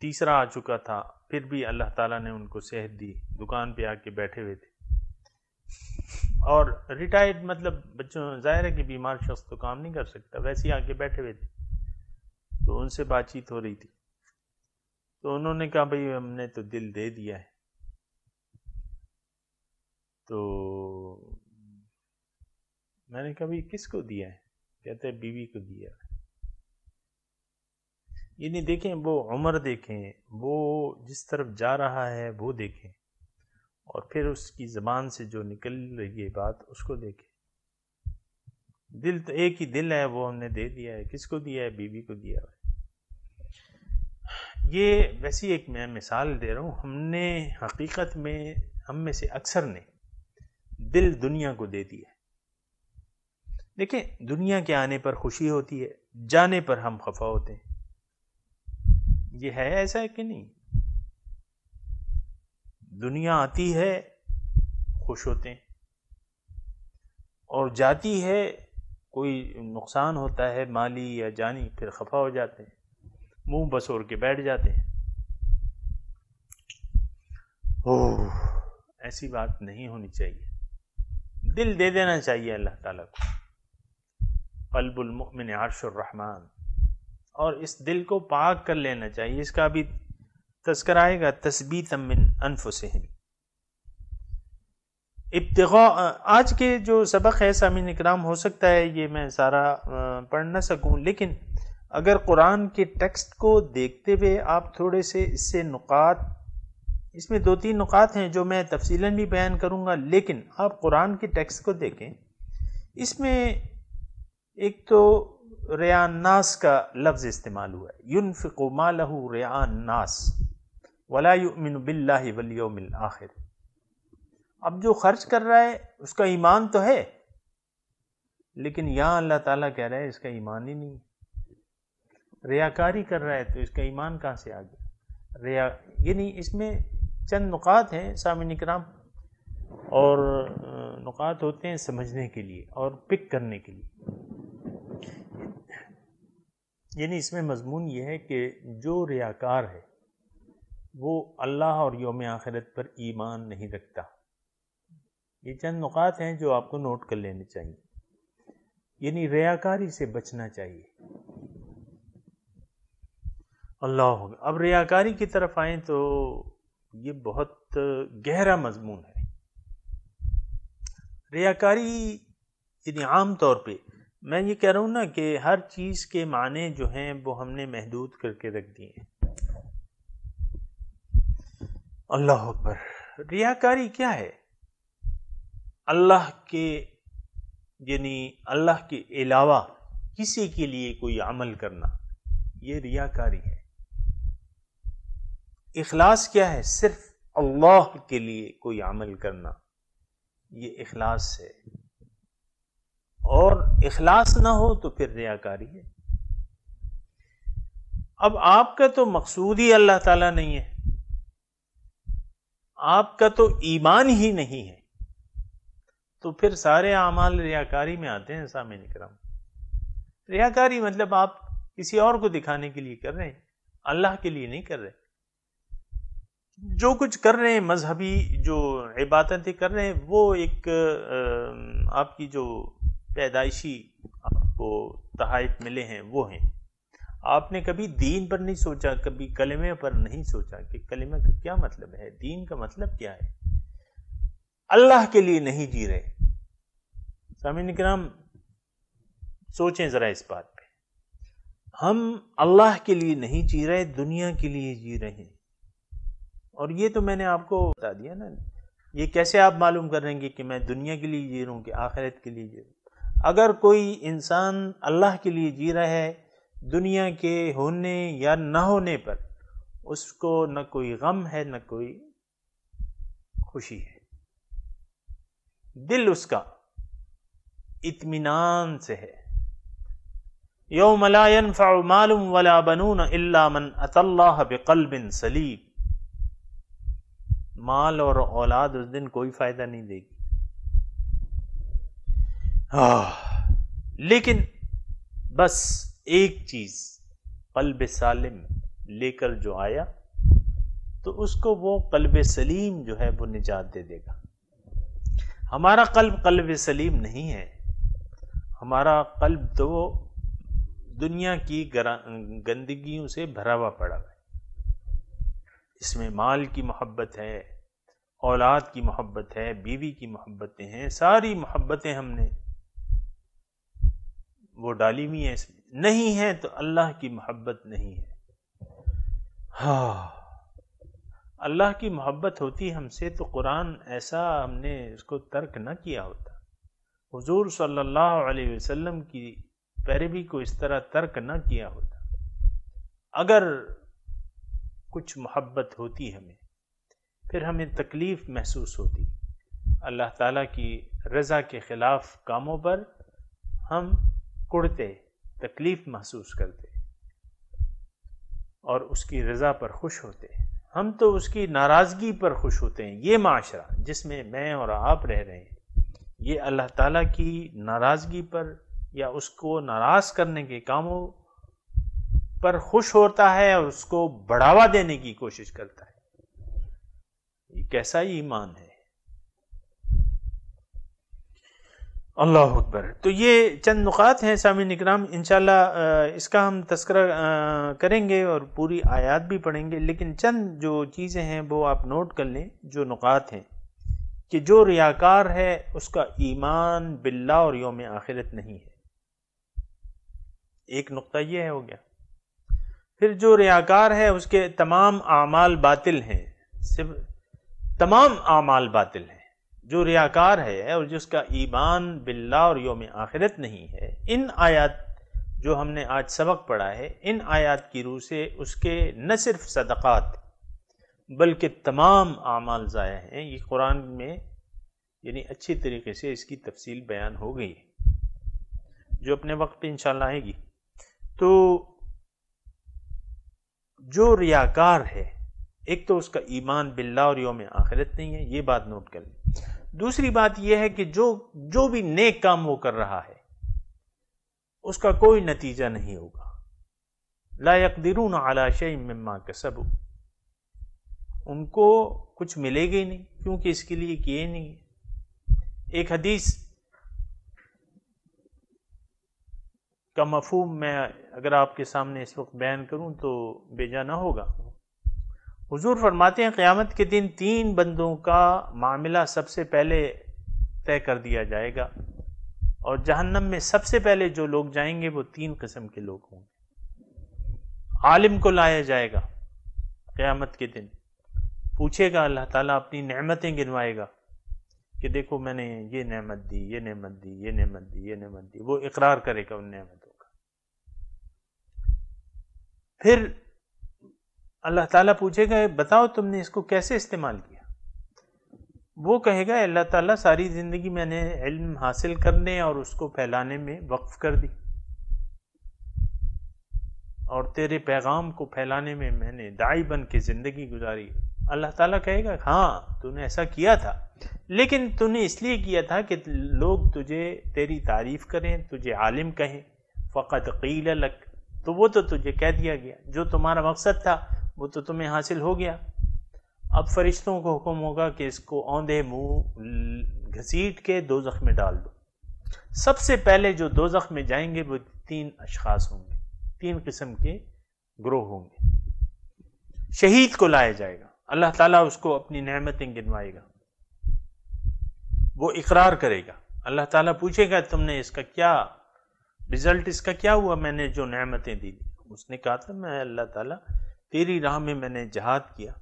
तीसरा आ चुका था फिर भी अल्लाह ताला ने उनको सेहत दी, दुकान पे आके बैठे हुए थे। और रिटायर्ड मतलब बच्चों, ज़ाहिर है कि बीमार शख्स तो काम नहीं कर सकता, वैसे ही आके बैठे हुए थे। तो उनसे बातचीत हो रही थी। तो उन्होंने कहा, भाई, हमने तो दिल दे दिया है। तो मैंने कभी किसको दिया है? कहते हैं, बीवी को दिया ये नहीं देखें, वो उम्र देखें, वो जिस तरफ़ जा रहा है, वो देखें। और फिर उसकी ज़बान से जो निकल रही है बात, उसको देखें। दिल तो एक ही दिल है, वो हमने दे दिया है। किसको दिया है? बीवी को दिया है। ये वैसी एक मैं मिसाल दे रहा हूँ। हमने हकीकत में, हम में से अक्सर ने दिल दुनिया को दे दिया देखें, दुनिया के आने पर खुशी होती है, जाने पर हम खफा होते हैं। ये है ऐसा है कि नहीं? दुनिया आती है, खुश होते हैं। और जाती है, कोई नुकसान होता है, माली या जानी, फिर खफा हो जाते हैं। मुँह बसोर के बैठ जाते हैं। ओह, ऐसी बात नहीं होनी चाहिए। दिल दे देना चाहिए अल्लाह ताला को। कल्बुल मुमिन रहमान। और इस दिल को पाक कर लेना चाहिए। इसका भी तस्कर आएगा तस्बी तमिन अनफुसहम इब्तगा, आज के जो सबक है, सामिन इकराम, हो सकता है ये मैं सारा पढ़ ना सकूँ, लेकिन अगर कुरान के टेक्स्ट को देखते हुए आप थोड़े से इससे नुकात, इसमें दो तीन नुकात हैं जो मैं तफसीलन भी बयान करूँगा, लेकिन आप कुरान के टेक्स्ट को देखें। इसमें एक तो नास का लफ्ज़ इस्तेमाल हुआ है। युन फ़िकुमालहू नास वलामिन बिल्लाहि वलियोमिल आखिर। अब जो खर्च कर रहा है, उसका ईमान तो है, लेकिन यहाँ अल्लाह ताला कह रहा है, इसका ईमान ही नहीं रियाकारी कर रहा है तो इसका ईमान कहाँ से आ गया? रिया, यानी इसमें चंद नुकात हैं, सामिन इकराम, और नुकात होते हैं समझने के लिए और पिक करने के लिए। यानी इसमें मजमून ये है कि जो रियाकार है, वो अल्लाह और योम आखिरत पर ईमान नहीं रखता। ये चंद नुकात हैं जो आपको नोट कर लेने चाहिए। यानी रियाकारी से बचना चाहिए। अल्लाह अब रियाकारी की तरफ़ आए तो ये बहुत गहरा मजमून है। रियाकारी यानी आम तौर पे मैं ये कह रहा हूँ ना कि हर चीज़ के माने जो हैं, वो हमने महदूद करके रख दिए हैं। अल्लाह अकबर, रियाकारी क्या है? अल्लाह के, यानी अल्लाह के अलावा किसी के लिए कोई अमल करना, ये रियाकारी है। इखलास क्या है? सिर्फ़ अल्लाह के लिए कोई अमल करना, ये इखलास है। और इखलास ना हो तो फिर रियाकारी है। अब आपका तो मकसूद ही अल्लाह ताला नहीं है। आपका तो ईमान ही नहीं है। तो फिर सारे अमाल रियाकारी में आते हैं सामने निक्रम। रियाकारी मतलब आप किसी और को दिखाने के लिए कर रहे हैं, अल्लाह के लिए नहीं कर रहे। जो कुछ कर रहे हैं, मजहबी जो इबादतें कर रहे हैं, वो एक आपकी जो पैदाइशी आपको तहाइफ मिले हैं, वो हैं। आपने कभी दीन पर नहीं सोचा, कभी कलमे पर नहीं सोचा कि कलमे का क्या मतलब है? दीन का मतलब क्या है? अल्लाह के लिए नहीं जी रहे। सामिन कराम सोचें ज़रा इस बात पे। हम अल्लाह के लिए नहीं जी रहे, दुनिया के लिए जी रहे हैं। और ये तो मैंने आपको बता दिया ना। ये कैसे आप मालूम करेंगे कि मैं दुनिया के लिए जी रहा हूँ कि आखिरत के लिए जी रहा अगर कोई इंसान अल्लाह के लिए जी रहा है, दुनिया के होने या न होने पर, उसको न कोई गम है, न कोई खुशी है। दिल उसका इत्मीनान से है। यो मलायन फ़ालूम वला बनून अल्ला मन अतल्लाह बिन सलीम माल और औलाद उस दिन कोई फ़ायदा नहीं देगी। लेकिन बस एक चीज़ कल्ब सालिम लेकर जो आया तो उसको वो कल्ब सलीम जो है वो निजात दे देगा। हमारा कल्ब कल्ब सलीम नहीं है। हमारा कल्ब तो दुनिया की गंदगियों से भरा हुआ पड़ा है। इसमें माल की मोहब्बत है, औलाद की मोहब्बत है, बीवी की मोहब्बतें हैं, सारी मोहब्बतें हमने वो डाली हुई हैं इसमें नहीं है तो अल्लाह की मोहब्बत नहीं है। हाँ अल्लाह की मोहब्बत होती हमसे तो कुरान ऐसा हमने इसको तर्क न किया होता। हुजूर सल्लल्लाहु की पैरवी को इस तरह तर्क न किया होता। अगर कुछ मोहब्बत होती हमें, फिर हमें तकलीफ़ महसूस होती। अल्लाह ताला की रज़ा के ख़िलाफ़ कामों पर हम कुड़ते, तकलीफ़ महसूस करते और उसकी रज़ा पर खुश होते। हम तो उसकी नाराज़गी पर खुश होते हैं। ये माशरा जिसमें मैं और आप रह रहे हैं, ये अल्लाह ताला की नाराज़गी पर या उसको नाराज़ करने के कामों पर खुश होता है और उसको बढ़ावा देने की कोशिश करता है। ये कैसा ईमान है? अल्लाह अकबर। तो ये चंद नुकात हैं सामिन इकराम इनशाला इसका हम तस्करा करेंगे और पूरी आयात भी पढ़ेंगे। लेकिन चंद जो चीज़ें हैं, वो आप नोट कर लें, जो नुकात हैं, कि जो रियाकार है, उसका ईमान बिल्ला और योम आखिरत नहीं है। एक नुक्ता ये है, हो गया। फिर जो रियाकार है, उसके तमाम आमाल बातिल हैं। सिर्फ़ तमाम आमाल बातिल हैं। जो रियाकार है और जिसका ईमान बिल्ला और योम आखिरत नहीं है, इन आयात जो हमने आज सबक पढ़ा है, इन आयात की रूह से उसके न सिर्फ़ सदक़ात, बल्कि तमाम आमाल ज़ाया हैं। ये कुरान में यानी अच्छी तरीके से इसकी तफसील बयान हो गई है, जो अपने वक्त पे इंशाल्लाह आएगी। तो जो रियाकार है, एक तो उसका ईमान बिल्ला और योम आखिरत नहीं है, ये बात नोट कर लें। दूसरी बात यह है कि जो जो भी नेक काम वो कर रहा है, उसका कोई नतीजा नहीं होगा। लायक दिरून आला शई मम्मा कसबू। उनको कुछ मिलेगा ही नहीं, क्योंकि इसके लिए किए नहीं है। एक हदीस का मफहूम मैं अगर आपके सामने इस वक्त बयान करूँ तो बेजा ना होगा। हुजूर फरमाते हैं, क़यामत के दिन तीन बंदों का मामला सबसे पहले तय कर दिया जाएगा और जहन्नम में सबसे पहले जो लोग जाएँगे वो तीन किस्म के लोग होंगे। आलिम को लाया जाएगा क़यामत के दिन। पूछेगा, अल्लाह ताला अपनी नेमतें गिनवाएगा कि देखो मैंने ये नेमत दी, ये नेमत दी, ये नेमत दी, ये नेमत दी। वो इकरार करेगा उन नेमतों का। फिर अल्लाह ताला पूछेगा, बताओ तुमने इसको कैसे इस्तेमाल किया? वो कहेगा, अल्लाह ताला, सारी ज़िंदगी मैंने इल्म हासिल करने और उसको फैलाने में वक्फ कर दी। और तेरे पैगाम को फैलाने में मैंने दाई बन के ज़िंदगी गुजारी। अल्लाह ताला कहेगा हाँ तूने ऐसा किया था। लेकिन तूने इसलिए किया था कि लोग तुझे, तेरी तारीफ़ करें, तुझे आलिम कहें। फ़कत कील लक तो वो तो तुझे कह दिया गया, जो तुम्हारा मकसद था। वो तो तुम्हें हासिल हो गया। अब फरिश्तों को हुक्म होगा कि इसको औंधे मुँह घसीट के दो में डाल दो। सबसे पहले जो दो में जाएँगे, वो तीन अशखास होंगे, तीन किस्म के ग्रोह होंगे। शहीद को लाया जाएगा। अल्लाह ताला उसको अपनी नेमतें गिनवाएगा। वो इकरार करेगा। अल्लाह ताला पूछेगा, तुमने इसका क्या रिज़ल्ट इसका क्या हुआ? मैंने जो नेमतें दी उसने कहा था, मैं अल्लाह ताला तेरी राह में मैंने जहाद किया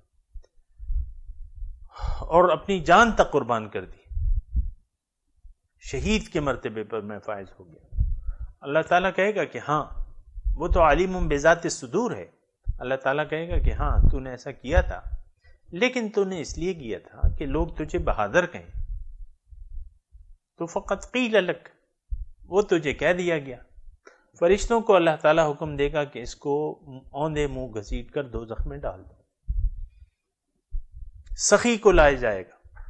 और अपनी जान तक कुर्बान कर दी। शहीद के मरतबे पर मैं फायज हो गया। अल्लाह ताला कहेगा कि हाँ वो तो आलिम बेजात सुदूर है। अल्लाह ताला कहेगा कि हाँ तूने ऐसा किया था, लेकिन तूने इसलिए किया था कि लोग तुझे बहादुर कहें। तो फ़कत कील अलग वो तुझे कह दिया गया। फरिश्तों को अल्लाह ताला हुक्म देगा कि इसको औंधे मुँह घसीट कर दो में डाल दो। सखी को लाया जाएगा।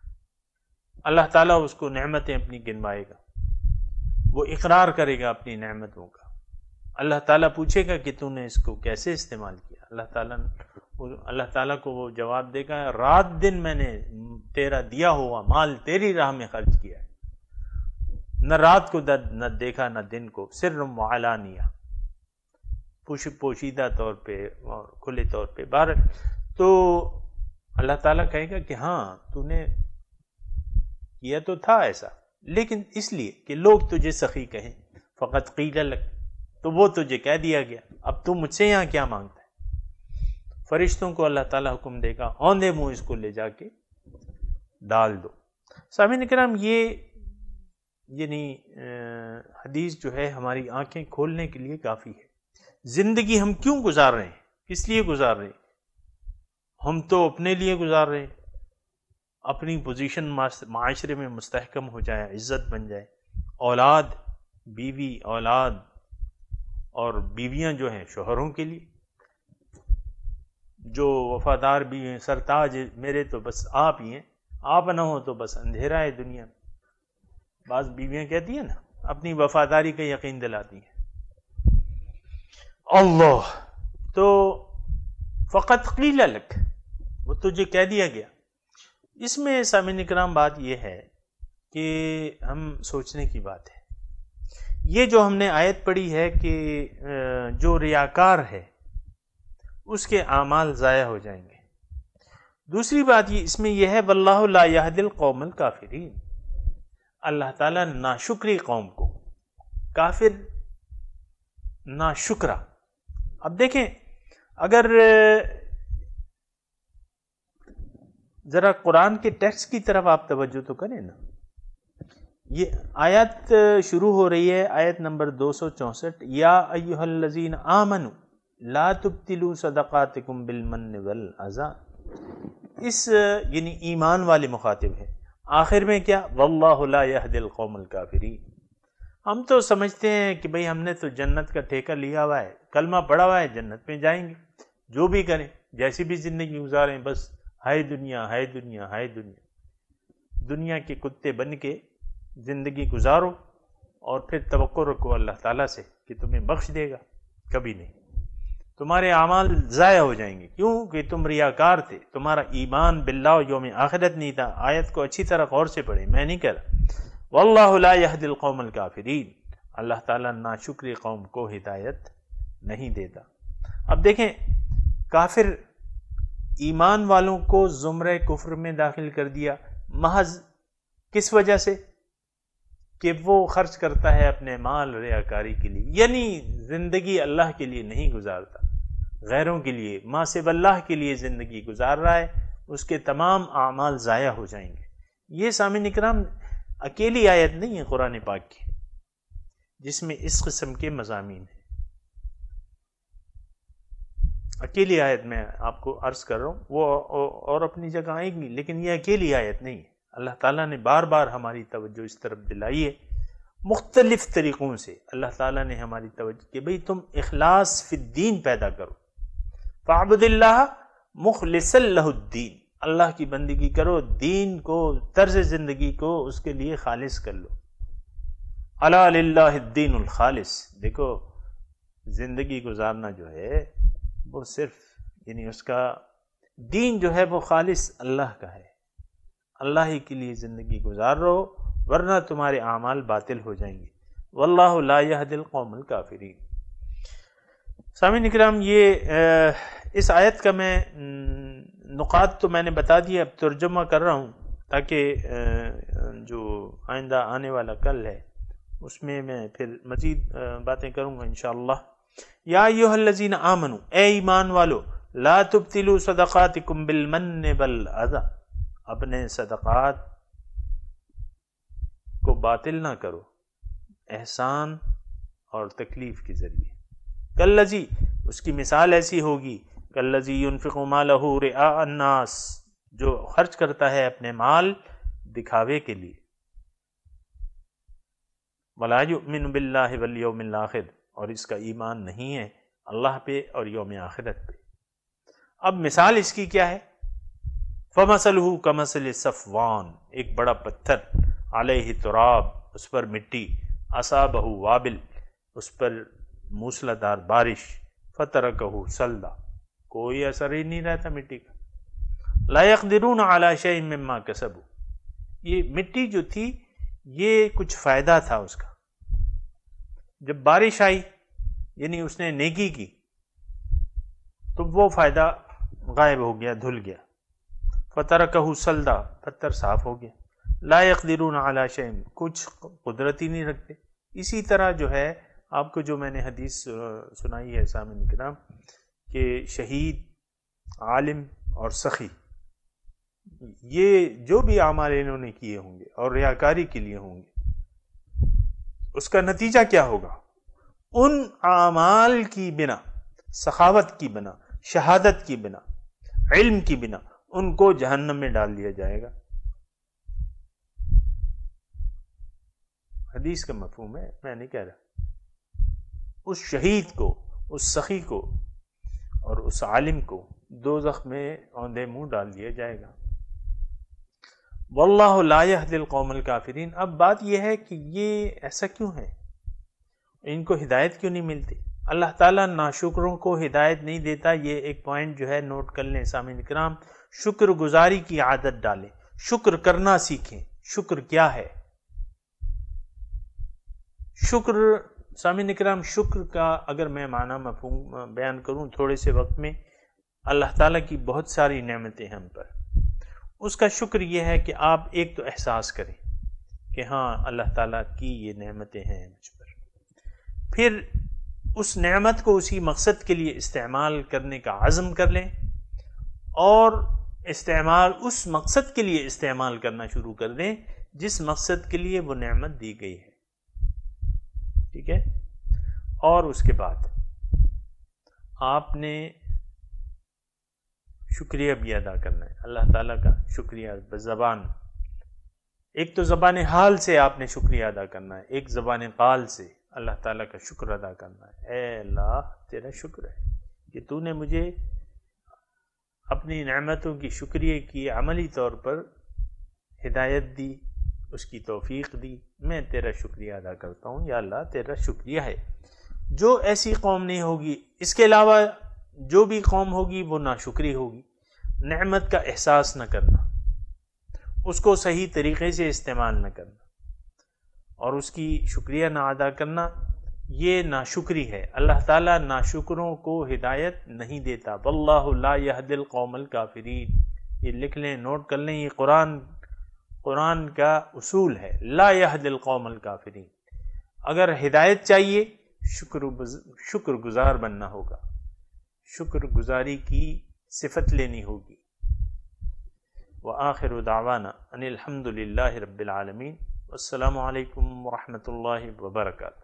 अल्लाह ताला उसको नेमतें अपनी गिनवाएगा। वो इकरार करेगा अपनी नेमतों का। अल्लाह ताला पूछेगा कि तूने इसको कैसे इस्तेमाल किया? अल्लाह ताला अल्लाह ताला को वो जवाब देगा, रात दिन मैंने तेरा दिया हुआ माल तेरी राह में खर्च किया है। न रात को दर्द, न देखा, न दिन को। सिर मालानिया पोशीदा तौर पे और खुले तौर पे। बार तो अल्लाह ताला कहेगा कि हाँ तूने किया तो था ऐसा। लेकिन इसलिए कि लोग तुझे सखी कहें। फ़कत कीला लग तो वो तुझे कह दिया गया। अब तू मुझसे यहाँ क्या माँगता है? फरिश्तों को अल्लाह ताला हुक्म देगा औंधे मुँह इसको ले जाके, डाल दो। सामिन कराम ये यानी हदीस जो है हमारी आँखें खोलने के लिए काफ़ी है। ज़िंदगी हम क्यों गुजार रहे हैं? किस लिए गुजार रहे हैं? हम तो अपने लिए गुजार रहे हैं। अपनी पोजीशन माशरे में मुस्तहकम हो जाए, इज़्ज़त बन जाए। औलाद, बीवी, औलाद और बीवियाँ जो हैं, शोहरों के लिए। जो वफादार भी हैं, सरताज, मेरे तो बस आप ही हैं। आप ना हो तो बस अंधेरा है दुनिया। में बाज बीवियाँ कहती हैं ना, अपनी वफादारी का यकीन दिलाती हैं। अल्लाह तो फ़कत कीला लक, वो तुझे कह दिया गया। इसमें सामिन कराम बात यह है कि हम सोचने की बात है। ये जो हमने आयत पढ़ी है कि जो रियाकार है, उसके आमाल ज़ाया हो जाएँगे। दूसरी बात ये, इसमें यह है वल्लादिल कौमल काफिरीन। अल्लाह ताला नाशुक्री कौम को। काफिर, नाशुक्रा। अब देखें, अगर, ज़रा कुरान के टेक्स्ट की तरफ़ आप तवज्जो तो करें ना। ये आयत शुरू हो रही है, आयत नंबर दो सौ चौंसठ। या अयुहल्लजीन आमनु, ला तुब्तिलु सदक़ातिकुम बिलमन वल अज़ा। इस, यानी ईमान वाले मुखातिब है। आखिर में क्या? वल्लाहु ला यहदिल कौमल काफिरी हम तो समझते हैं कि भाई हमने तो जन्नत का ठेका लिया हुआ है, कलमा पड़ा हुआ है, जन्नत में जाएँगे। जो भी करें, जैसी भी ज़िंदगी गुजारें, बस हाय दुनिया हाय दुनिया हाय दुनिया। दुनिया के कुत्ते बन के ज़िंदगी गुजारो और फिर तो रखो अल्लाह ताला से कि तुम्हें बख्श देगा, कभी नहीं। तुम्हारे अमाल ज़ाया हो जाएँगे। क्यों? कि तुम रियाकार थे। तुम्हारा ईमान बिल्ला योम आखिरत नहीं था। आयत को अच्छी तरह गौर से पढ़े। मैं नहीं कह रहा। वल्लादिल काफिरीन। अल्लाह ताला नाशुक्र कौम को हिदायत नहीं देता। अब देखें, काफिर ईमान वालों को ज़ुमर कुफर में दाखिल कर दिया। महज किस वजह से? कि वो खर्च करता है अपने माल रियाकारी के लिए। यानी ज़िंदगी अल्लाह के लिए नहीं गुजारता। गैरों के लिए, माँ से अल्लाह के लिए ज़िंदगी गुजार रहा है, उसके तमाम अमाल ज़ाया हो जाएँगे। ये सामिन इकराम, अकेली आयत नहीं है कुरान पाक की, जिसमें इस किस्म के मजामी हैं। अकेली आयत मैं आपको अर्ज़ कर रहा हूँ, वो और अपनी जगह आएगी, लेकिन ये अकेली आयत नहीं है। अल्लाह ताला ने बार बार हमारी तवज्जो इस तरफ़ दिलाई है। मुख्तलिफ़ तरीक़ों से अल्लाह ताला ने हमारी तवज्जो कि, भाई तुम इखलास फिद्दीन पैदा करो। फ़ाबुदिल्ला मुखलसल्लुद्दीन अल्लाह की बंदगी करो, दीन को, तर्ज ज़िंदगी को उसके लिए खालिश कर लो। अल्लाद्दीन खालिस। देखो, ज़िंदगी गुजारना जो है, वो सिर्फ़, यानी उसका दीन जो है वो खालिस अल्लाह का है। अल्लाह ही के लिए ज़िंदगी गुजार रहो वरना तुम्हारे अमाल बातिल हो जाएँगे। वल्लाह दिल कौमल काफिरीन। सामिन इकराम, ये इस आयत का मैं नुकात तो मैंने बता दिया, अब तर्जुमा कर रहा हूँ, ताकि जो आइंदा आने वाला कल है, उसमें मैं फिर मज़ीद बातें करूँगा इन या यूहल्लजीन आमनु, ए ईमान वालो, ला तुबतिलु सदक़ातिकुम बिलमन बल अदा अपने सदक़ात को बातिल ना करो। एहसान और तकलीफ़ के ज़रिए। कल्लजी, उसकी मिसाल ऐसी होगी, कल्लजी फ़िकुमालहू अन्नास, जो खर्च करता है अपने माल दिखावे के लिए। वलायुमिन आखिर, और इसका ईमान नहीं है अल्लाह पे और योम आखिरत पे। अब मिसाल इसकी क्या है? फमसलहू कमसल सफ़वान, एक बड़ा पत्थर। आलह तुराब, उस पर मिट्टी असा बहू वाबिल, उस पर मूसलाधार बारिश फतर कहू सल्दा कोई असर ही नहीं रहता मिट्टी का। लायक दिरून आला शय मम्मा कसबू। ये मिट्टी जो थी, ये कुछ फ़ायदा था उसका। जब बारिश आई, यानी उसने नेकी की तो वो फ़ायदा गायब हो गया, धुल गया। फ़तर कहू सलदा पत्थर साफ़ हो गया। लायक दिरून आला शैम कुछ कुदरत नहीं रखते। इसी तरह जो है, आपको जो मैंने हदीस सुनाई है सामिन कराम कि शहीद, आलिम और सखी, ये जो भी आमाल इन्होंने किए होंगे और रियाकारी के लिए होंगे, उसका नतीजा क्या होगा? उन आमाल की बिना, सखावत की बिना, शहादत की बिना, इल्म की बिना, उनको जहन्नम में डाल दिया जाएगा। हदीस का मफहूम है, मैं नहीं कह रहा। उस शहीद को, उस सखी को और उस आलिम को दो जख्म में औंधे मुँह डाल दिया जाएगा। वल्लाह दिल कौमल काफिरीन। अब बात यह है कि ये ऐसा क्यों है? इनको हिदायत क्यों नहीं मिलती? अल्लाह ताला नाशुक्रों को हिदायत नहीं देता। ये एक पॉइंट जो है, नोट कर लें सामिन कराम शुक्र गुजारी की आदत डालें। शुक्र करना सीखें। शुक्र क्या है? शुक्र, सामिन कराम शुक्र का अगर मैं माना मफहूम बयान करूँ थोड़े से वक्त में, अल्लाह ताला की बहुत सारी नेमतें हम पर। उसका शुक्र यह है कि आप एक तो एहसास करें कि हाँ अल्लाह ताला की ये नेमतें हैं मुझ पर। फिर उस नेमत को उसी मकसद के लिए इस्तेमाल करने का आज़म कर लें और इस्तेमाल, उस मकसद के लिए इस्तेमाल करना शुरू कर दें जिस मकसद के लिए वो नेमत दी गई है। ठीक है? और उसके बाद, आपने शुक्रिया भी अदा करना है। अल्लाह ताला का शुक्रिया। ज़बान, एक तो ज़बान हाल से आपने शुक्रिया अदा करना है, एक ज़बान काल से अल्लाह ताला का शुक्र अदा करना है। ए अल्लाह, तेरा शुक्र है कि तूने मुझे अपनी नमतों की शुक्रिया की। अमली तौर पर हिदायत दी उसकी तोफ़ीक दी। मैं तेरा शुक्रिया अदा करता हूँ, या अल्लाह, तेरा शुक्रिया है। जो ऐसी कौम नहीं होगी, इसके अलावा जो भी कौम होगी, वो नाशुक्री होगी। नमत का एहसास न करना। उसको सही तरीके से इस्तेमाल न करना। और उसकी शुक्रिया ना अदा करना, ये नाशुक्री है। अल्लाह ताला नाशुकरों को हिदायत नहीं देता। वल्ला यहदिल कौमल काफिरीन। ये लिख लें, नोट कर लें, ये कुरान कुरान का उसूल है, ला यहदिल कौमल काफिरीन। अगर हिदायत चाहिए शुक्र शुक्र गुजार बनना होगा। शुक्र गुजारी की सिफत लेनी होगी। व आखिर दावाना अनिलहमदिल्ला रबालमीन अल्लाम वरहमल वर्का